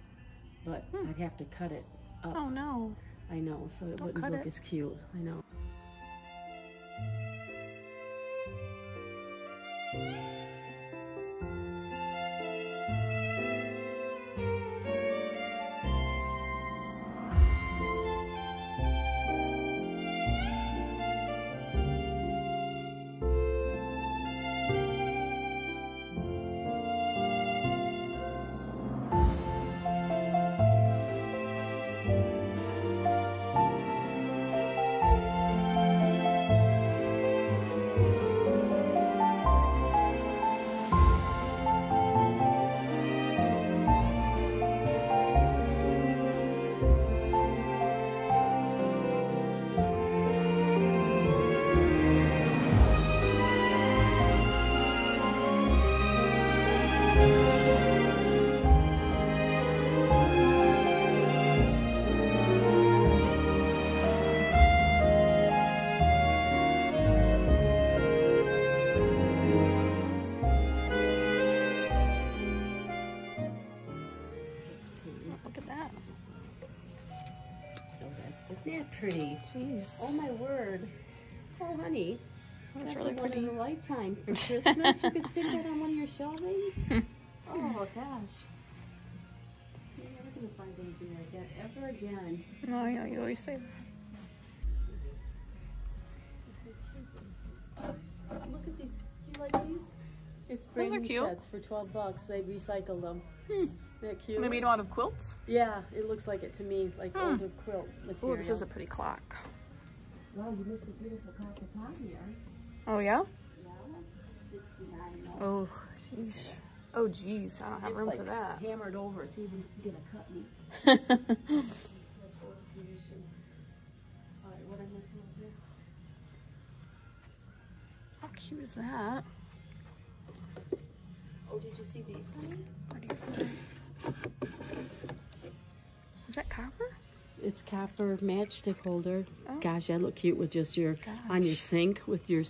Speaker 2: but I'd have to cut it up.
Speaker 1: oh no.
Speaker 2: I know, so it wouldn't look
Speaker 1: it.
Speaker 2: as cute. I know.
Speaker 1: Jeez.
Speaker 2: Oh my word. Oh, honey.
Speaker 1: That's
Speaker 2: That's
Speaker 1: really
Speaker 2: a one
Speaker 1: pretty.
Speaker 2: in a lifetime for Christmas. you could stick that on one of your shelving. oh gosh. You're never gonna find anything like that ever again.
Speaker 1: No, know you always say that.
Speaker 2: Look at these. Do you like these? It's brand
Speaker 1: are cute.
Speaker 2: sets for twelve bucks. They recycle them. Hmm. Isn't that cute?
Speaker 1: Maybe you don't have quilts?
Speaker 2: Yeah, it looks like it to me, like
Speaker 1: Hmm.
Speaker 2: older quilt material.
Speaker 1: Oh, this is a pretty clock.
Speaker 2: Wow, you missed a beautiful copper pot here.
Speaker 1: Oh yeah?
Speaker 2: Yeah, sixty-nine.
Speaker 1: Oh, jeez. Oh, jeez. I don't have
Speaker 2: It's
Speaker 1: room
Speaker 2: like
Speaker 1: for that.
Speaker 2: hammered over. It's even gonna cut me.
Speaker 1: How
Speaker 2: It's such old condition. All right, what am I missing over here?
Speaker 1: cute is that?
Speaker 2: Oh, did you see these, honey?
Speaker 1: Where do you put it? Is that copper?
Speaker 2: It's copper matchstick holder.
Speaker 1: Oh.
Speaker 2: Gosh, that look cute with just your on your sink with your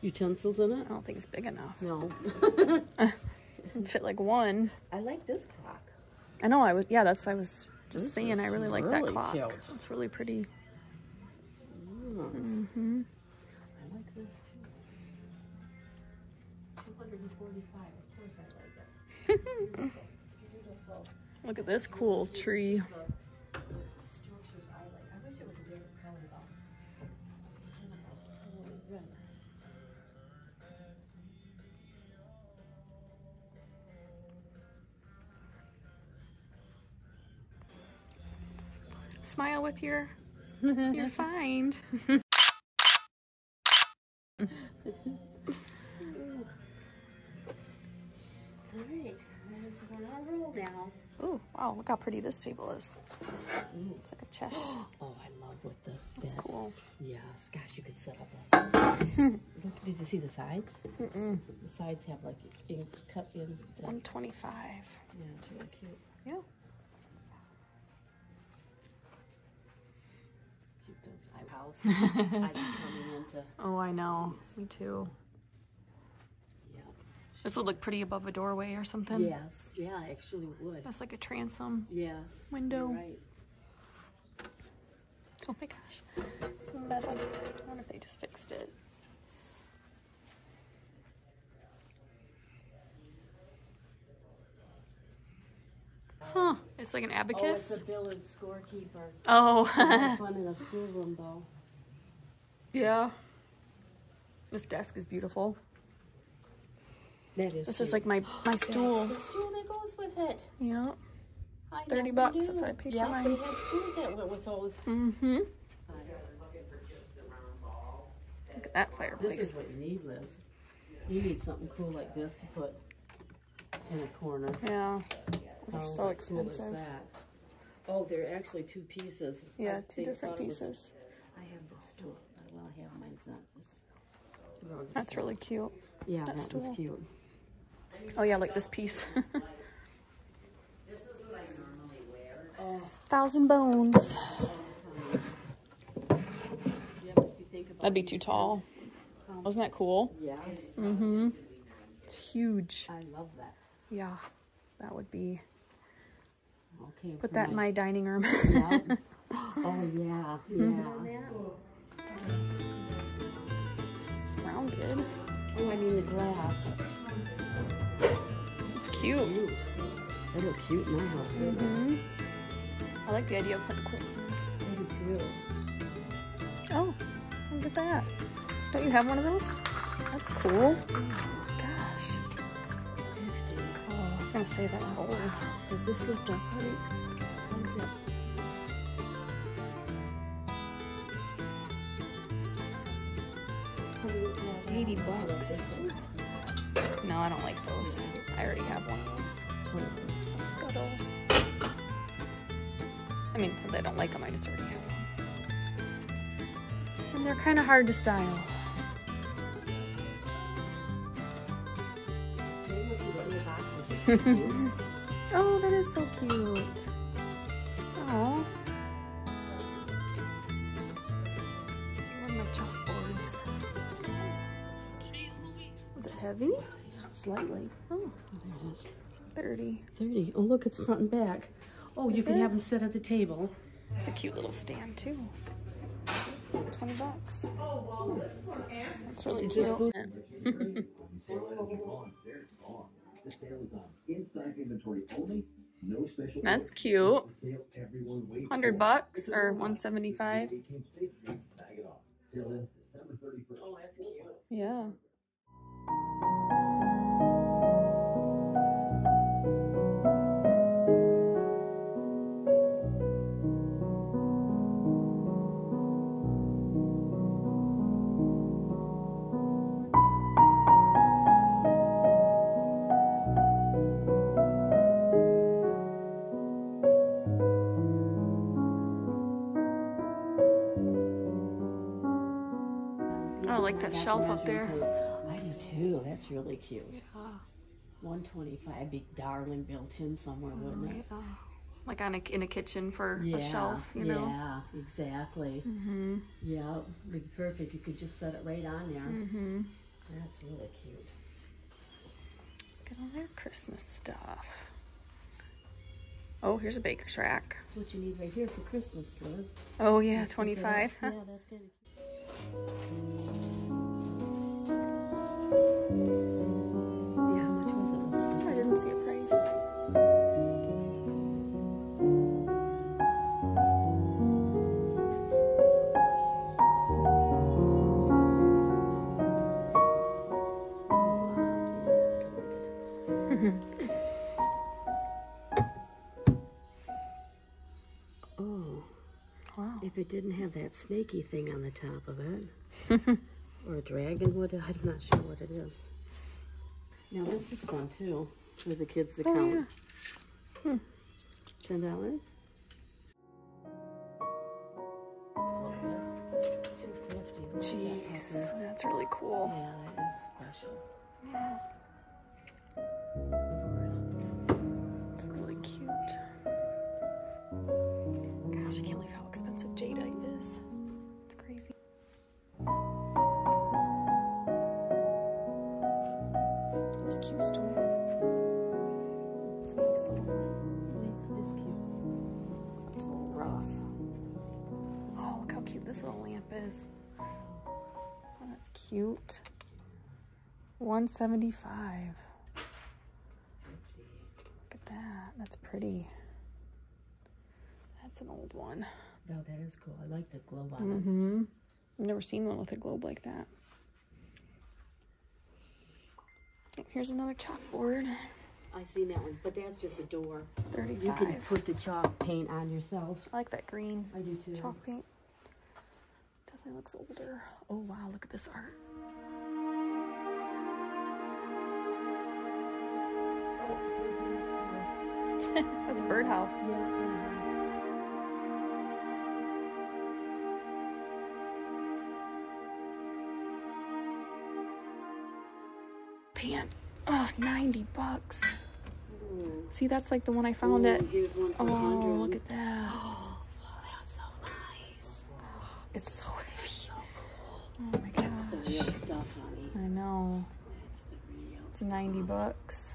Speaker 2: utensils in it.
Speaker 1: I don't think it's big enough.
Speaker 2: No,
Speaker 1: fit like one.
Speaker 2: I like this clock.
Speaker 1: I know. I was. Yeah, that's. what I was just
Speaker 2: This
Speaker 1: saying. I really like that
Speaker 2: really
Speaker 1: clock.
Speaker 2: cute.
Speaker 1: It's really pretty.
Speaker 2: Mm.
Speaker 1: hmm
Speaker 2: I like this too. 245. Of course I like it.
Speaker 1: Look at this cool tree.
Speaker 2: The, the structures I like. I wish it was a different color though. It's kind of a really red.
Speaker 1: Smile with your your find.
Speaker 2: All right, there's one on roll now.
Speaker 1: Oh wow! Look how pretty this table is. Mm. It's like a chess.
Speaker 2: Oh, I love what the.
Speaker 1: That's
Speaker 2: that-
Speaker 1: cool.
Speaker 2: Yes, gosh, you could set up a. Look, did you see the sides?
Speaker 1: Mm-mm.
Speaker 2: The sides have like in, cut ins. To,
Speaker 1: One twenty-five.
Speaker 2: yeah, it's really cute.
Speaker 1: Yeah.
Speaker 2: Keep those eye house. Been coming into.
Speaker 1: Oh, I know. Me too. This would look pretty above a doorway or something.
Speaker 2: Yes, yeah, actually would.
Speaker 1: That's like a transom.
Speaker 2: Yes.
Speaker 1: Window.
Speaker 2: Right.
Speaker 1: Oh my gosh. Metal. I wonder if they just fixed it. Huh. It's like an abacus?
Speaker 2: Oh, it's a billiard scorekeeper.
Speaker 1: Oh.
Speaker 2: Fun in a schoolroom though.
Speaker 1: yeah. This desk is beautiful.
Speaker 2: That is.
Speaker 1: This is like my my stool.
Speaker 2: That's the stool that goes with it.
Speaker 1: Yeah.
Speaker 2: I
Speaker 1: 30 bucks,
Speaker 2: knew.
Speaker 1: that's what I paid for
Speaker 2: yeah,
Speaker 1: mine.
Speaker 2: they had stools that went with those.
Speaker 1: Mm-hmm. Look at that fireplace.
Speaker 2: This is what you need, Liz. You need something cool like this to put in a corner.
Speaker 1: Yeah. Those are
Speaker 2: How
Speaker 1: so
Speaker 2: cool
Speaker 1: expensive.
Speaker 2: that? Oh, they're actually two pieces.
Speaker 1: Yeah,
Speaker 2: I
Speaker 1: two different
Speaker 2: thought it was-
Speaker 1: pieces.
Speaker 2: I have this stool. Well, I have mine's not this.
Speaker 1: That's really cute.
Speaker 2: Yeah,
Speaker 1: that
Speaker 2: that
Speaker 1: stool.
Speaker 2: was cute.
Speaker 1: Oh yeah, like this piece. Thousand bones.
Speaker 2: yeah, if you think about
Speaker 1: That'd be too tall. Wasn't that cool?
Speaker 2: Yes,
Speaker 1: Mm-hmm. It's huge.
Speaker 2: I love that.
Speaker 1: Yeah. That would be.
Speaker 2: Okay.
Speaker 1: Put that in my dining room.
Speaker 2: Yeah. Oh yeah, yeah.
Speaker 1: it's rounded.
Speaker 2: Oh, I mean the glass.
Speaker 1: Cute.
Speaker 2: Cute. They look cute in my house. they?
Speaker 1: hmm I like the idea of putting quilts in.
Speaker 2: I do too.
Speaker 1: Oh, look at that. Don't you have one of those? That's cool. Gosh.
Speaker 2: Fifty.
Speaker 1: Oh, I was gonna say that's old.
Speaker 2: Does this lift up, honey? How is it?
Speaker 1: 80 bucks. No, I don't like I already have one of those. Scuttle. I mean, since I don't like them, I just already have one. And they're kind of hard to style. Oh, that is so cute.
Speaker 2: Slightly.
Speaker 1: Oh,
Speaker 2: There it is.
Speaker 1: 30.
Speaker 2: 30. Oh, look, it's front and back. Oh, you can
Speaker 1: it?
Speaker 2: have them set at the table.
Speaker 1: It's a cute little stand too. It's good, 20 bucks. That's really
Speaker 2: Is this
Speaker 1: cute.
Speaker 5: Is on in-stock inventory only. No.
Speaker 1: That's cute.
Speaker 5: Sale everyone waits
Speaker 1: 100 bucks or 175.
Speaker 5: 18 states, snag it on. Till then, December 31st.
Speaker 2: Oh, that's cute.
Speaker 1: Yeah. Like that shelf up there.
Speaker 2: I do too. That's really cute. 125 be darling built in somewhere, wouldn't it?
Speaker 1: Yeah. Like on a, in a kitchen for
Speaker 2: Yeah,
Speaker 1: a shelf, you know?
Speaker 2: Yeah, exactly.
Speaker 1: Mm-hmm.
Speaker 2: Yeah, be perfect. You could just set it right on there.
Speaker 1: Mm-hmm.
Speaker 2: That's really cute.
Speaker 1: Look at all their Christmas stuff. Oh, here's a baker's rack.
Speaker 2: That's what you need right here for Christmas, Liz.
Speaker 1: Oh yeah,
Speaker 2: Just stick it up.
Speaker 1: 25. Huh?
Speaker 2: Yeah, that's kind of Yeah, have that snaky thing on the top of it, or a dragon would, I'm not sure what it is. Now this is fun too, for the kids to
Speaker 1: Oh,
Speaker 2: count.
Speaker 1: yeah. Hmm.
Speaker 2: Ten dollars. Two fifty.
Speaker 1: Jeez, that's really cool.
Speaker 2: Yeah, that is special.
Speaker 1: It's It's a cute It's a little,
Speaker 2: It's cute.
Speaker 1: it's a little rough. Oh, look how cute this little lamp is. Oh, that's cute. 175. Look at that. That's pretty. That's an old one.
Speaker 2: No, that is cool. I like the globe on
Speaker 1: Mm-hmm. I've never seen one with a globe like that. Oh, Here's another chalkboard.
Speaker 2: it. I seen that one, but that's just a door.
Speaker 1: 35.
Speaker 2: You can put the chalk paint on yourself.
Speaker 1: I like that green
Speaker 2: I do too.
Speaker 1: chalk paint. Definitely looks older. Oh wow, look at this art.
Speaker 2: Oh, here's the next to this.
Speaker 1: That's a birdhouse.
Speaker 2: Yeah,
Speaker 1: Oh, 90 bucks.
Speaker 2: Ooh.
Speaker 1: See, that's like the one I found at.
Speaker 2: Ooh, Here's
Speaker 1: Oh,
Speaker 2: 100.
Speaker 1: look at that.
Speaker 2: Oh, that's so nice.
Speaker 1: It's so heavy.
Speaker 2: So cool.
Speaker 1: Oh my
Speaker 2: That's the real stuff, honey.
Speaker 1: I know.
Speaker 2: That's the real
Speaker 1: It's 90 bucks.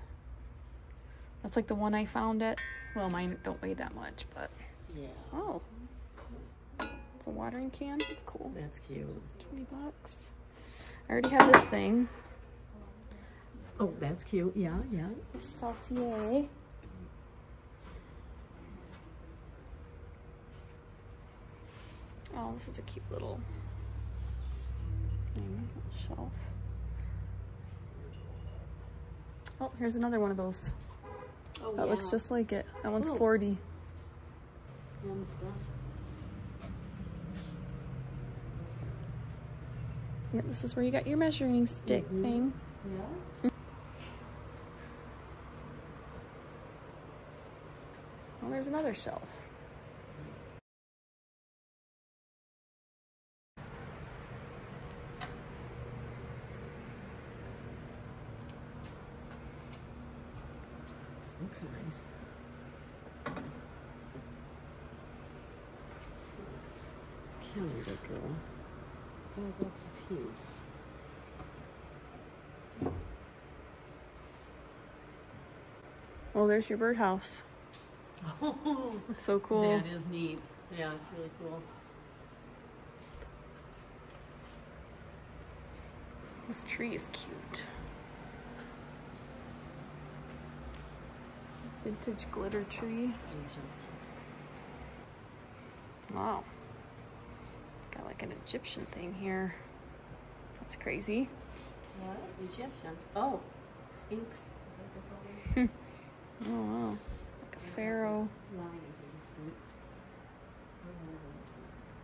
Speaker 1: That's like the one I found at. Well, mine don't weigh that much, but.
Speaker 2: Yeah,
Speaker 1: Oh. It's a watering can. It's cool.
Speaker 2: that's cute.
Speaker 1: 20 bucks. I already have this thing.
Speaker 2: Oh, that's cute. Yeah, yeah.
Speaker 1: Saucier. Oh, this is a cute little shelf. Oh, here's another one of those.
Speaker 2: Oh,
Speaker 1: That looks just like it. That one's
Speaker 2: Oh.
Speaker 1: 40. Yeah, this is where you got your measuring stick
Speaker 2: Mhm.
Speaker 1: thing.
Speaker 2: Yeah.
Speaker 1: There's another shelf.
Speaker 2: Books are nice. Calendar girl. Five bucks a piece.
Speaker 1: Oh, there's your birdhouse.
Speaker 2: Oh,
Speaker 1: so cool.
Speaker 2: that is neat. Yeah, it's really cool.
Speaker 1: This tree is cute. Vintage glitter tree. Wow. Got like an Egyptian thing here. That's crazy.
Speaker 2: what? Egyptian. Oh, Sphinx. Is that they?
Speaker 1: Oh wow. Pharaoh.
Speaker 2: Lions are the Sphinx.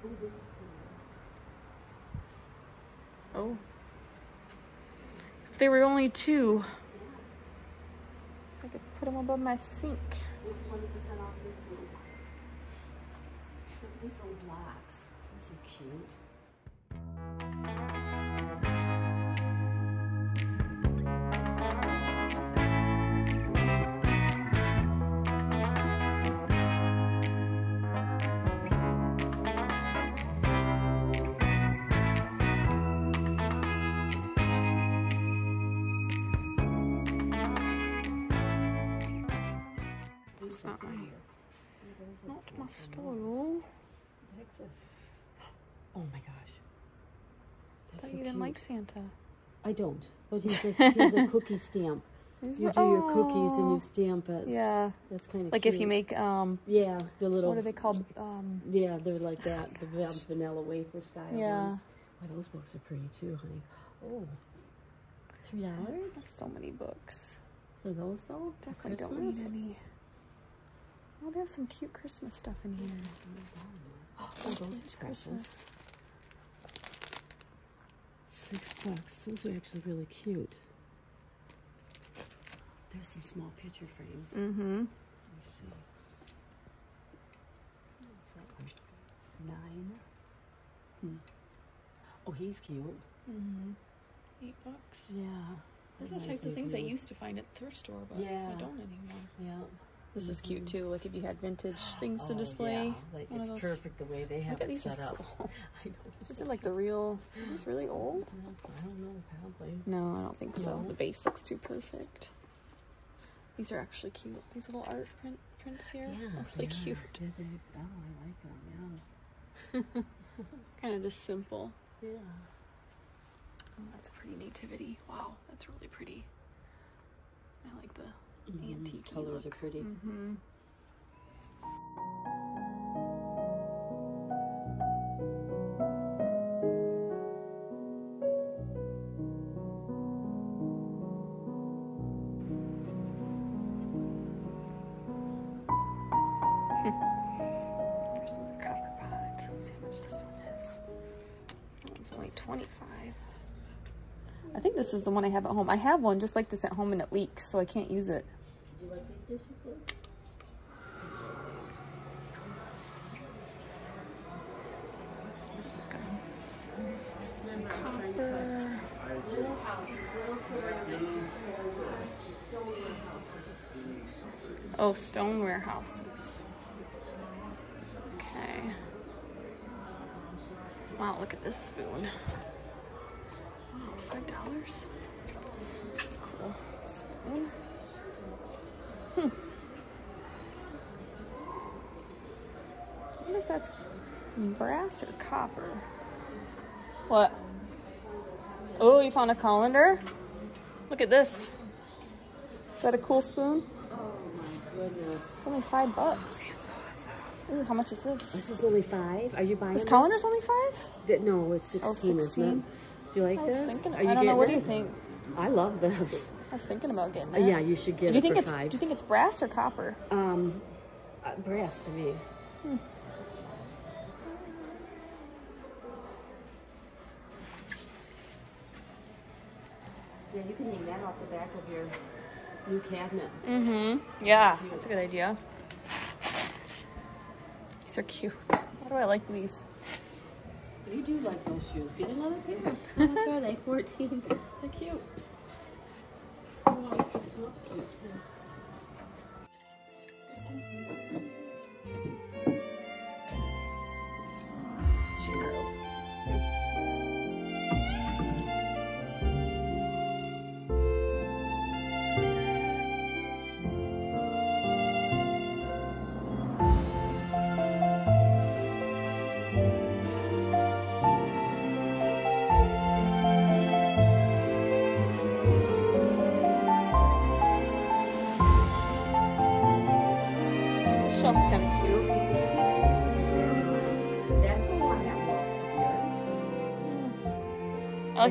Speaker 2: Oh, this is- oh.
Speaker 1: If there were only two, so I could put them above my sink.
Speaker 2: There's twenty percent off this week. Look at these old blocks. These are cute.
Speaker 1: Is not my, not my
Speaker 2: cute.
Speaker 1: style.
Speaker 2: What the heck's this? Oh my gosh.
Speaker 1: I
Speaker 2: That's
Speaker 1: thought
Speaker 2: so
Speaker 1: you didn't like. Santa.
Speaker 2: I don't. But he's a he's a cookie stamp.
Speaker 1: These
Speaker 2: You
Speaker 1: were-
Speaker 2: do your cookies and you stamp it.
Speaker 1: Yeah.
Speaker 2: That's kind of
Speaker 1: Like if you make um
Speaker 2: Yeah, the little
Speaker 1: what are they called? Um
Speaker 2: Yeah, they're like that, the vanilla wafer style
Speaker 1: Yeah.
Speaker 2: ones. Those books are pretty too, honey. Oh, three dollars
Speaker 1: so many books.
Speaker 2: for those though?
Speaker 1: Definitely don't need any. Oh, there's some cute Christmas stuff in here.
Speaker 2: Oh, those are
Speaker 1: Vintage
Speaker 2: precious.
Speaker 1: Christmas.
Speaker 2: Six bucks. Those are actually really cute. There's some small picture frames.
Speaker 1: Mm-hmm.
Speaker 2: Let me see. What's that one? Nine. Hmm. Oh, he's cute.
Speaker 1: Mm-hmm. Eight bucks.
Speaker 2: Yeah.
Speaker 1: Those
Speaker 2: that
Speaker 1: are the types of
Speaker 2: me of
Speaker 1: things I used to find at the thrift store, but
Speaker 2: Yeah.
Speaker 1: I don't anymore.
Speaker 2: Yeah.
Speaker 1: This is cute mm-hmm. too. Like if you had vintage things to
Speaker 2: Oh,
Speaker 1: display.
Speaker 2: Yeah. Like
Speaker 1: One
Speaker 2: it's
Speaker 1: those-
Speaker 2: perfect the way they have it set up. I know.
Speaker 1: These are like the real. These really old?
Speaker 2: I don't know, probably.
Speaker 1: No, I don't think so. The base looks too perfect. These are actually cute. These little art print prints here
Speaker 2: Yeah,
Speaker 1: are really
Speaker 2: yeah,
Speaker 1: cute.
Speaker 2: they're big. Oh, I like them. Yeah.
Speaker 1: kind of just simple.
Speaker 2: Yeah. Yeah.
Speaker 1: Oh, that's a pretty nativity. Wow, that's really pretty. I like the
Speaker 2: Mhm,
Speaker 1: antique
Speaker 2: Colors are pretty.
Speaker 1: Mm-hmm. Here's think this is the one I have at home. I have one just like this at home and it leaks, so I can't use it.
Speaker 2: Do you like these dishes?
Speaker 1: Where's it going? Copper. Oh, stoneware houses. Okay. Wow, look at this spoon. Five dollars. That's cool. Spoon. Hmm. I wonder if that's brass or copper. What? Oh, you found a colander? Look at this. Is that a cool spoon?
Speaker 2: Oh my goodness.
Speaker 1: It's only five bucks. Ooh, how much is this?
Speaker 2: This is only five. Are you buying
Speaker 1: This
Speaker 2: this?
Speaker 1: colander's only five?
Speaker 2: Th- No, it's 16,
Speaker 1: Oh,
Speaker 2: isn't
Speaker 1: 16?
Speaker 2: It? Do you like
Speaker 1: I was
Speaker 2: this?
Speaker 1: thinking.
Speaker 2: Are you
Speaker 1: I don't know. What do you think?
Speaker 2: I love this.
Speaker 1: I was thinking about getting
Speaker 2: Uh,
Speaker 1: that.
Speaker 2: yeah, you should get
Speaker 1: Do you
Speaker 2: it
Speaker 1: think it's?
Speaker 2: five.
Speaker 1: Do you think it's brass or copper?
Speaker 2: Um, uh, brass to me. Yeah, you can hang that off the back of your new cabinet.
Speaker 1: Mm-hmm. Yeah, that's a good idea. These are cute. Why do I like these?
Speaker 2: You do like those shoes. Get another pair. How much are they? 14.
Speaker 1: They're cute.
Speaker 2: Oh, these are so cute too.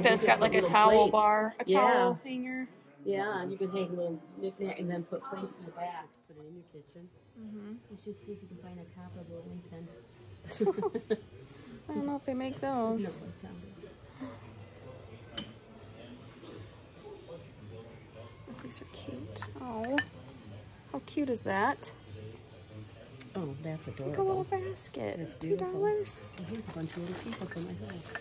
Speaker 1: Like that it's got like a towel
Speaker 2: plates.
Speaker 1: bar, a
Speaker 2: Yeah.
Speaker 1: towel hanger.
Speaker 2: Yeah, and you can hang a little knickknack and then put plates in the back. Put it in your kitchen. Mm-hmm. You should see if you can find a copper bowling pin.
Speaker 1: I don't know if they make those.
Speaker 2: I found it.
Speaker 1: Oh, these are cute. Oh, how cute is that?
Speaker 2: Oh, that's
Speaker 1: Like a little basket.
Speaker 2: That's
Speaker 1: Two dollars.
Speaker 2: Oh, here's a bunch of little people come my house.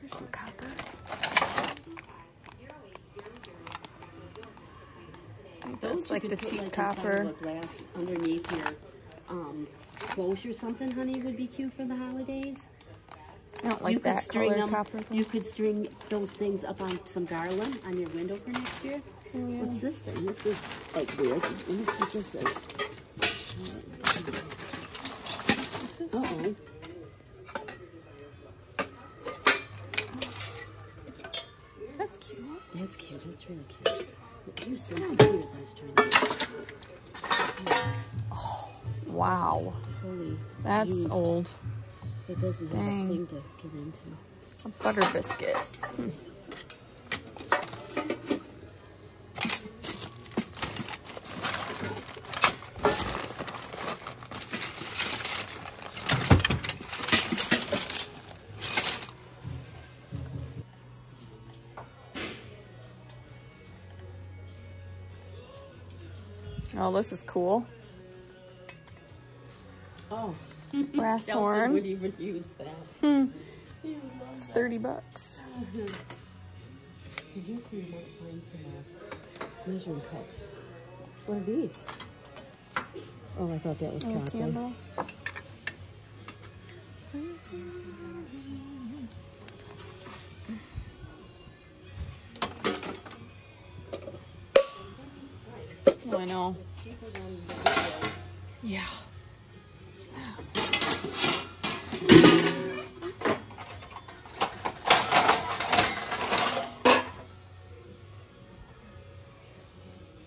Speaker 1: Here's some copper. That's like the cheap
Speaker 2: like,
Speaker 1: copper.
Speaker 2: a glass underneath your um, clothes or something, honey, would be cute for the holidays.
Speaker 1: I don't
Speaker 2: you
Speaker 1: like
Speaker 2: could
Speaker 1: that
Speaker 2: string
Speaker 1: color
Speaker 2: them.
Speaker 1: copper thing.
Speaker 2: You could string those things up on some garland on your window for next year.
Speaker 1: Oh, yeah.
Speaker 2: What's this thing? This is like weird. Let me see what this is.
Speaker 1: This
Speaker 2: Uh oh.
Speaker 1: That's cute.
Speaker 2: That's cute. That's really cute. Here's some here's I was trying to.
Speaker 1: Wow,
Speaker 2: Holy.
Speaker 1: that's
Speaker 2: used.
Speaker 1: old.
Speaker 2: It doesn't
Speaker 1: Dang.
Speaker 2: have a thing to get into.
Speaker 1: A butter biscuit. Hmm. Oh, this is cool.
Speaker 2: Oh.
Speaker 1: Brass horn.
Speaker 2: would even use that.
Speaker 1: Hmm.
Speaker 2: He would love
Speaker 1: It's 30 bucks.
Speaker 2: You find some measuring cups? What are these? Oh, I thought that was
Speaker 1: Oh, I know.
Speaker 2: It's cheaper than.
Speaker 1: Yeah.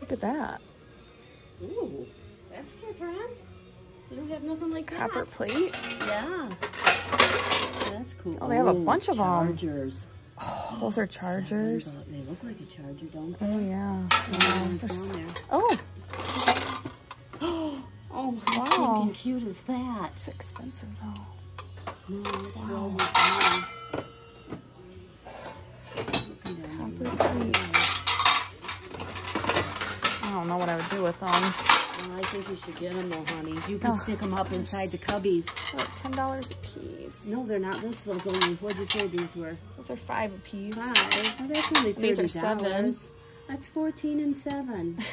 Speaker 1: Look at that.
Speaker 2: Ooh, that's different. You don't have nothing like that.
Speaker 1: Copper plate.
Speaker 2: Yeah. That's cool.
Speaker 1: Oh, they have a bunch of.
Speaker 2: Chargers.
Speaker 1: Oh, those are chargers.
Speaker 2: They look like a charger, don't oh, they?
Speaker 1: Oh, yeah.
Speaker 2: Yeah, there's
Speaker 1: there's-
Speaker 2: one there.
Speaker 1: oh,
Speaker 2: Oh, how
Speaker 1: Wow.
Speaker 2: stinking cute is that?
Speaker 1: it's expensive though.
Speaker 2: No, it's well worth money.
Speaker 1: Copper plates. I don't know what I would do with them.
Speaker 2: Well, I think you should get them though, honey. You can
Speaker 1: Oh.
Speaker 2: stick them up inside the cubbies.
Speaker 1: They're ten dollars a piece.
Speaker 2: No, they're not. This one's only, what'd you say these were?
Speaker 1: Those are five a piece.
Speaker 2: Five. Oh, that's only $30.
Speaker 1: These are seven.
Speaker 2: That's 14 and 7.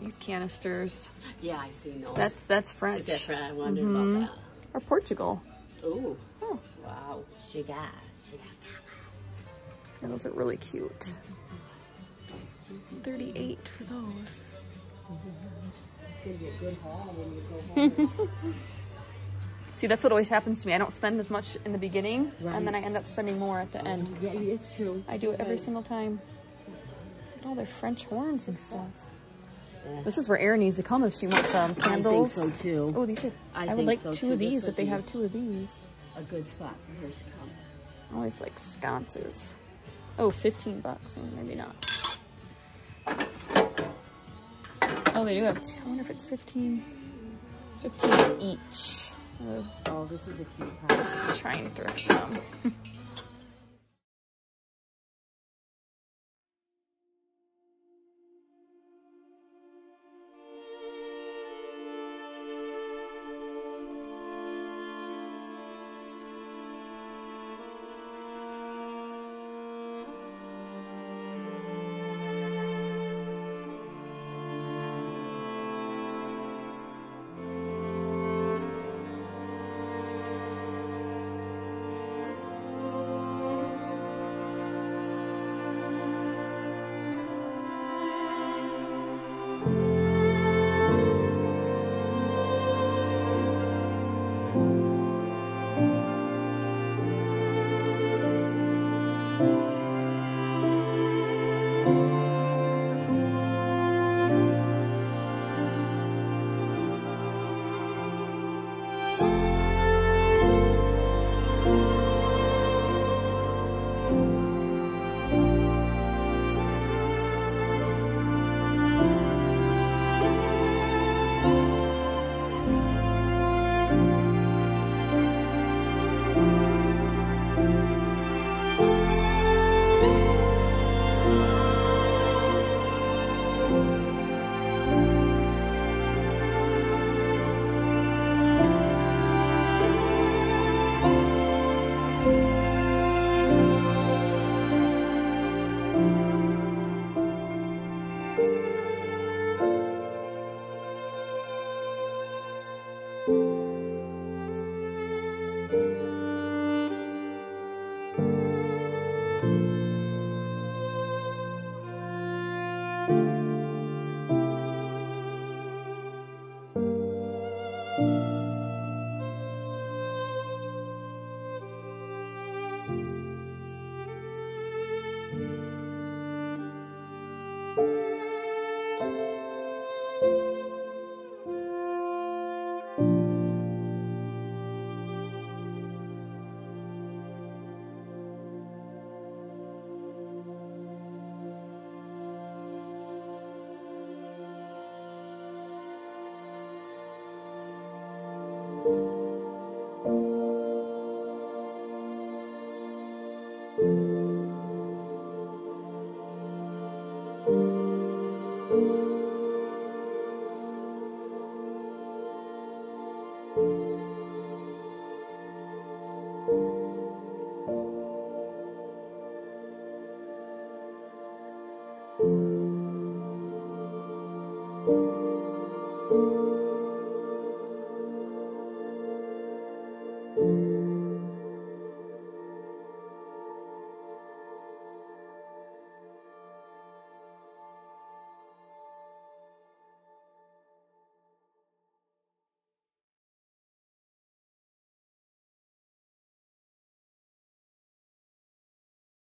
Speaker 1: These canisters.
Speaker 2: yeah, I see no.
Speaker 1: That's that's French.
Speaker 2: Is that Fred? I wondered
Speaker 1: Mhm.
Speaker 2: about
Speaker 1: Or Portugal.
Speaker 2: Ooh.
Speaker 1: Oh,
Speaker 2: Wow. She got, she got.
Speaker 1: yeah, those are really cute. Thirty-eight for those.
Speaker 2: It's going to be a good haul when you go home.
Speaker 1: See, that's what always happens to me. I don't spend as much in the beginning, and then I end up spending more at the end.
Speaker 2: yeah, it's true.
Speaker 1: I do it every
Speaker 2: Right.
Speaker 1: single time. Look at all their French horns and stuff. This is where Erin needs to come if she wants some
Speaker 2: I think
Speaker 1: candles.
Speaker 2: so too.
Speaker 1: Oh, these are.
Speaker 2: I
Speaker 1: I, would like
Speaker 2: so,
Speaker 1: two
Speaker 2: too.
Speaker 1: of these
Speaker 2: would
Speaker 1: if they have two of these.
Speaker 2: A good spot for her to come.
Speaker 1: I always like sconces. Oh, 15 bucks. Oh, maybe not. Oh, they do have. Two. I wonder if it's 15. 15 each. Oh,
Speaker 2: Oh, this is a cute house.
Speaker 1: just try and thrift some.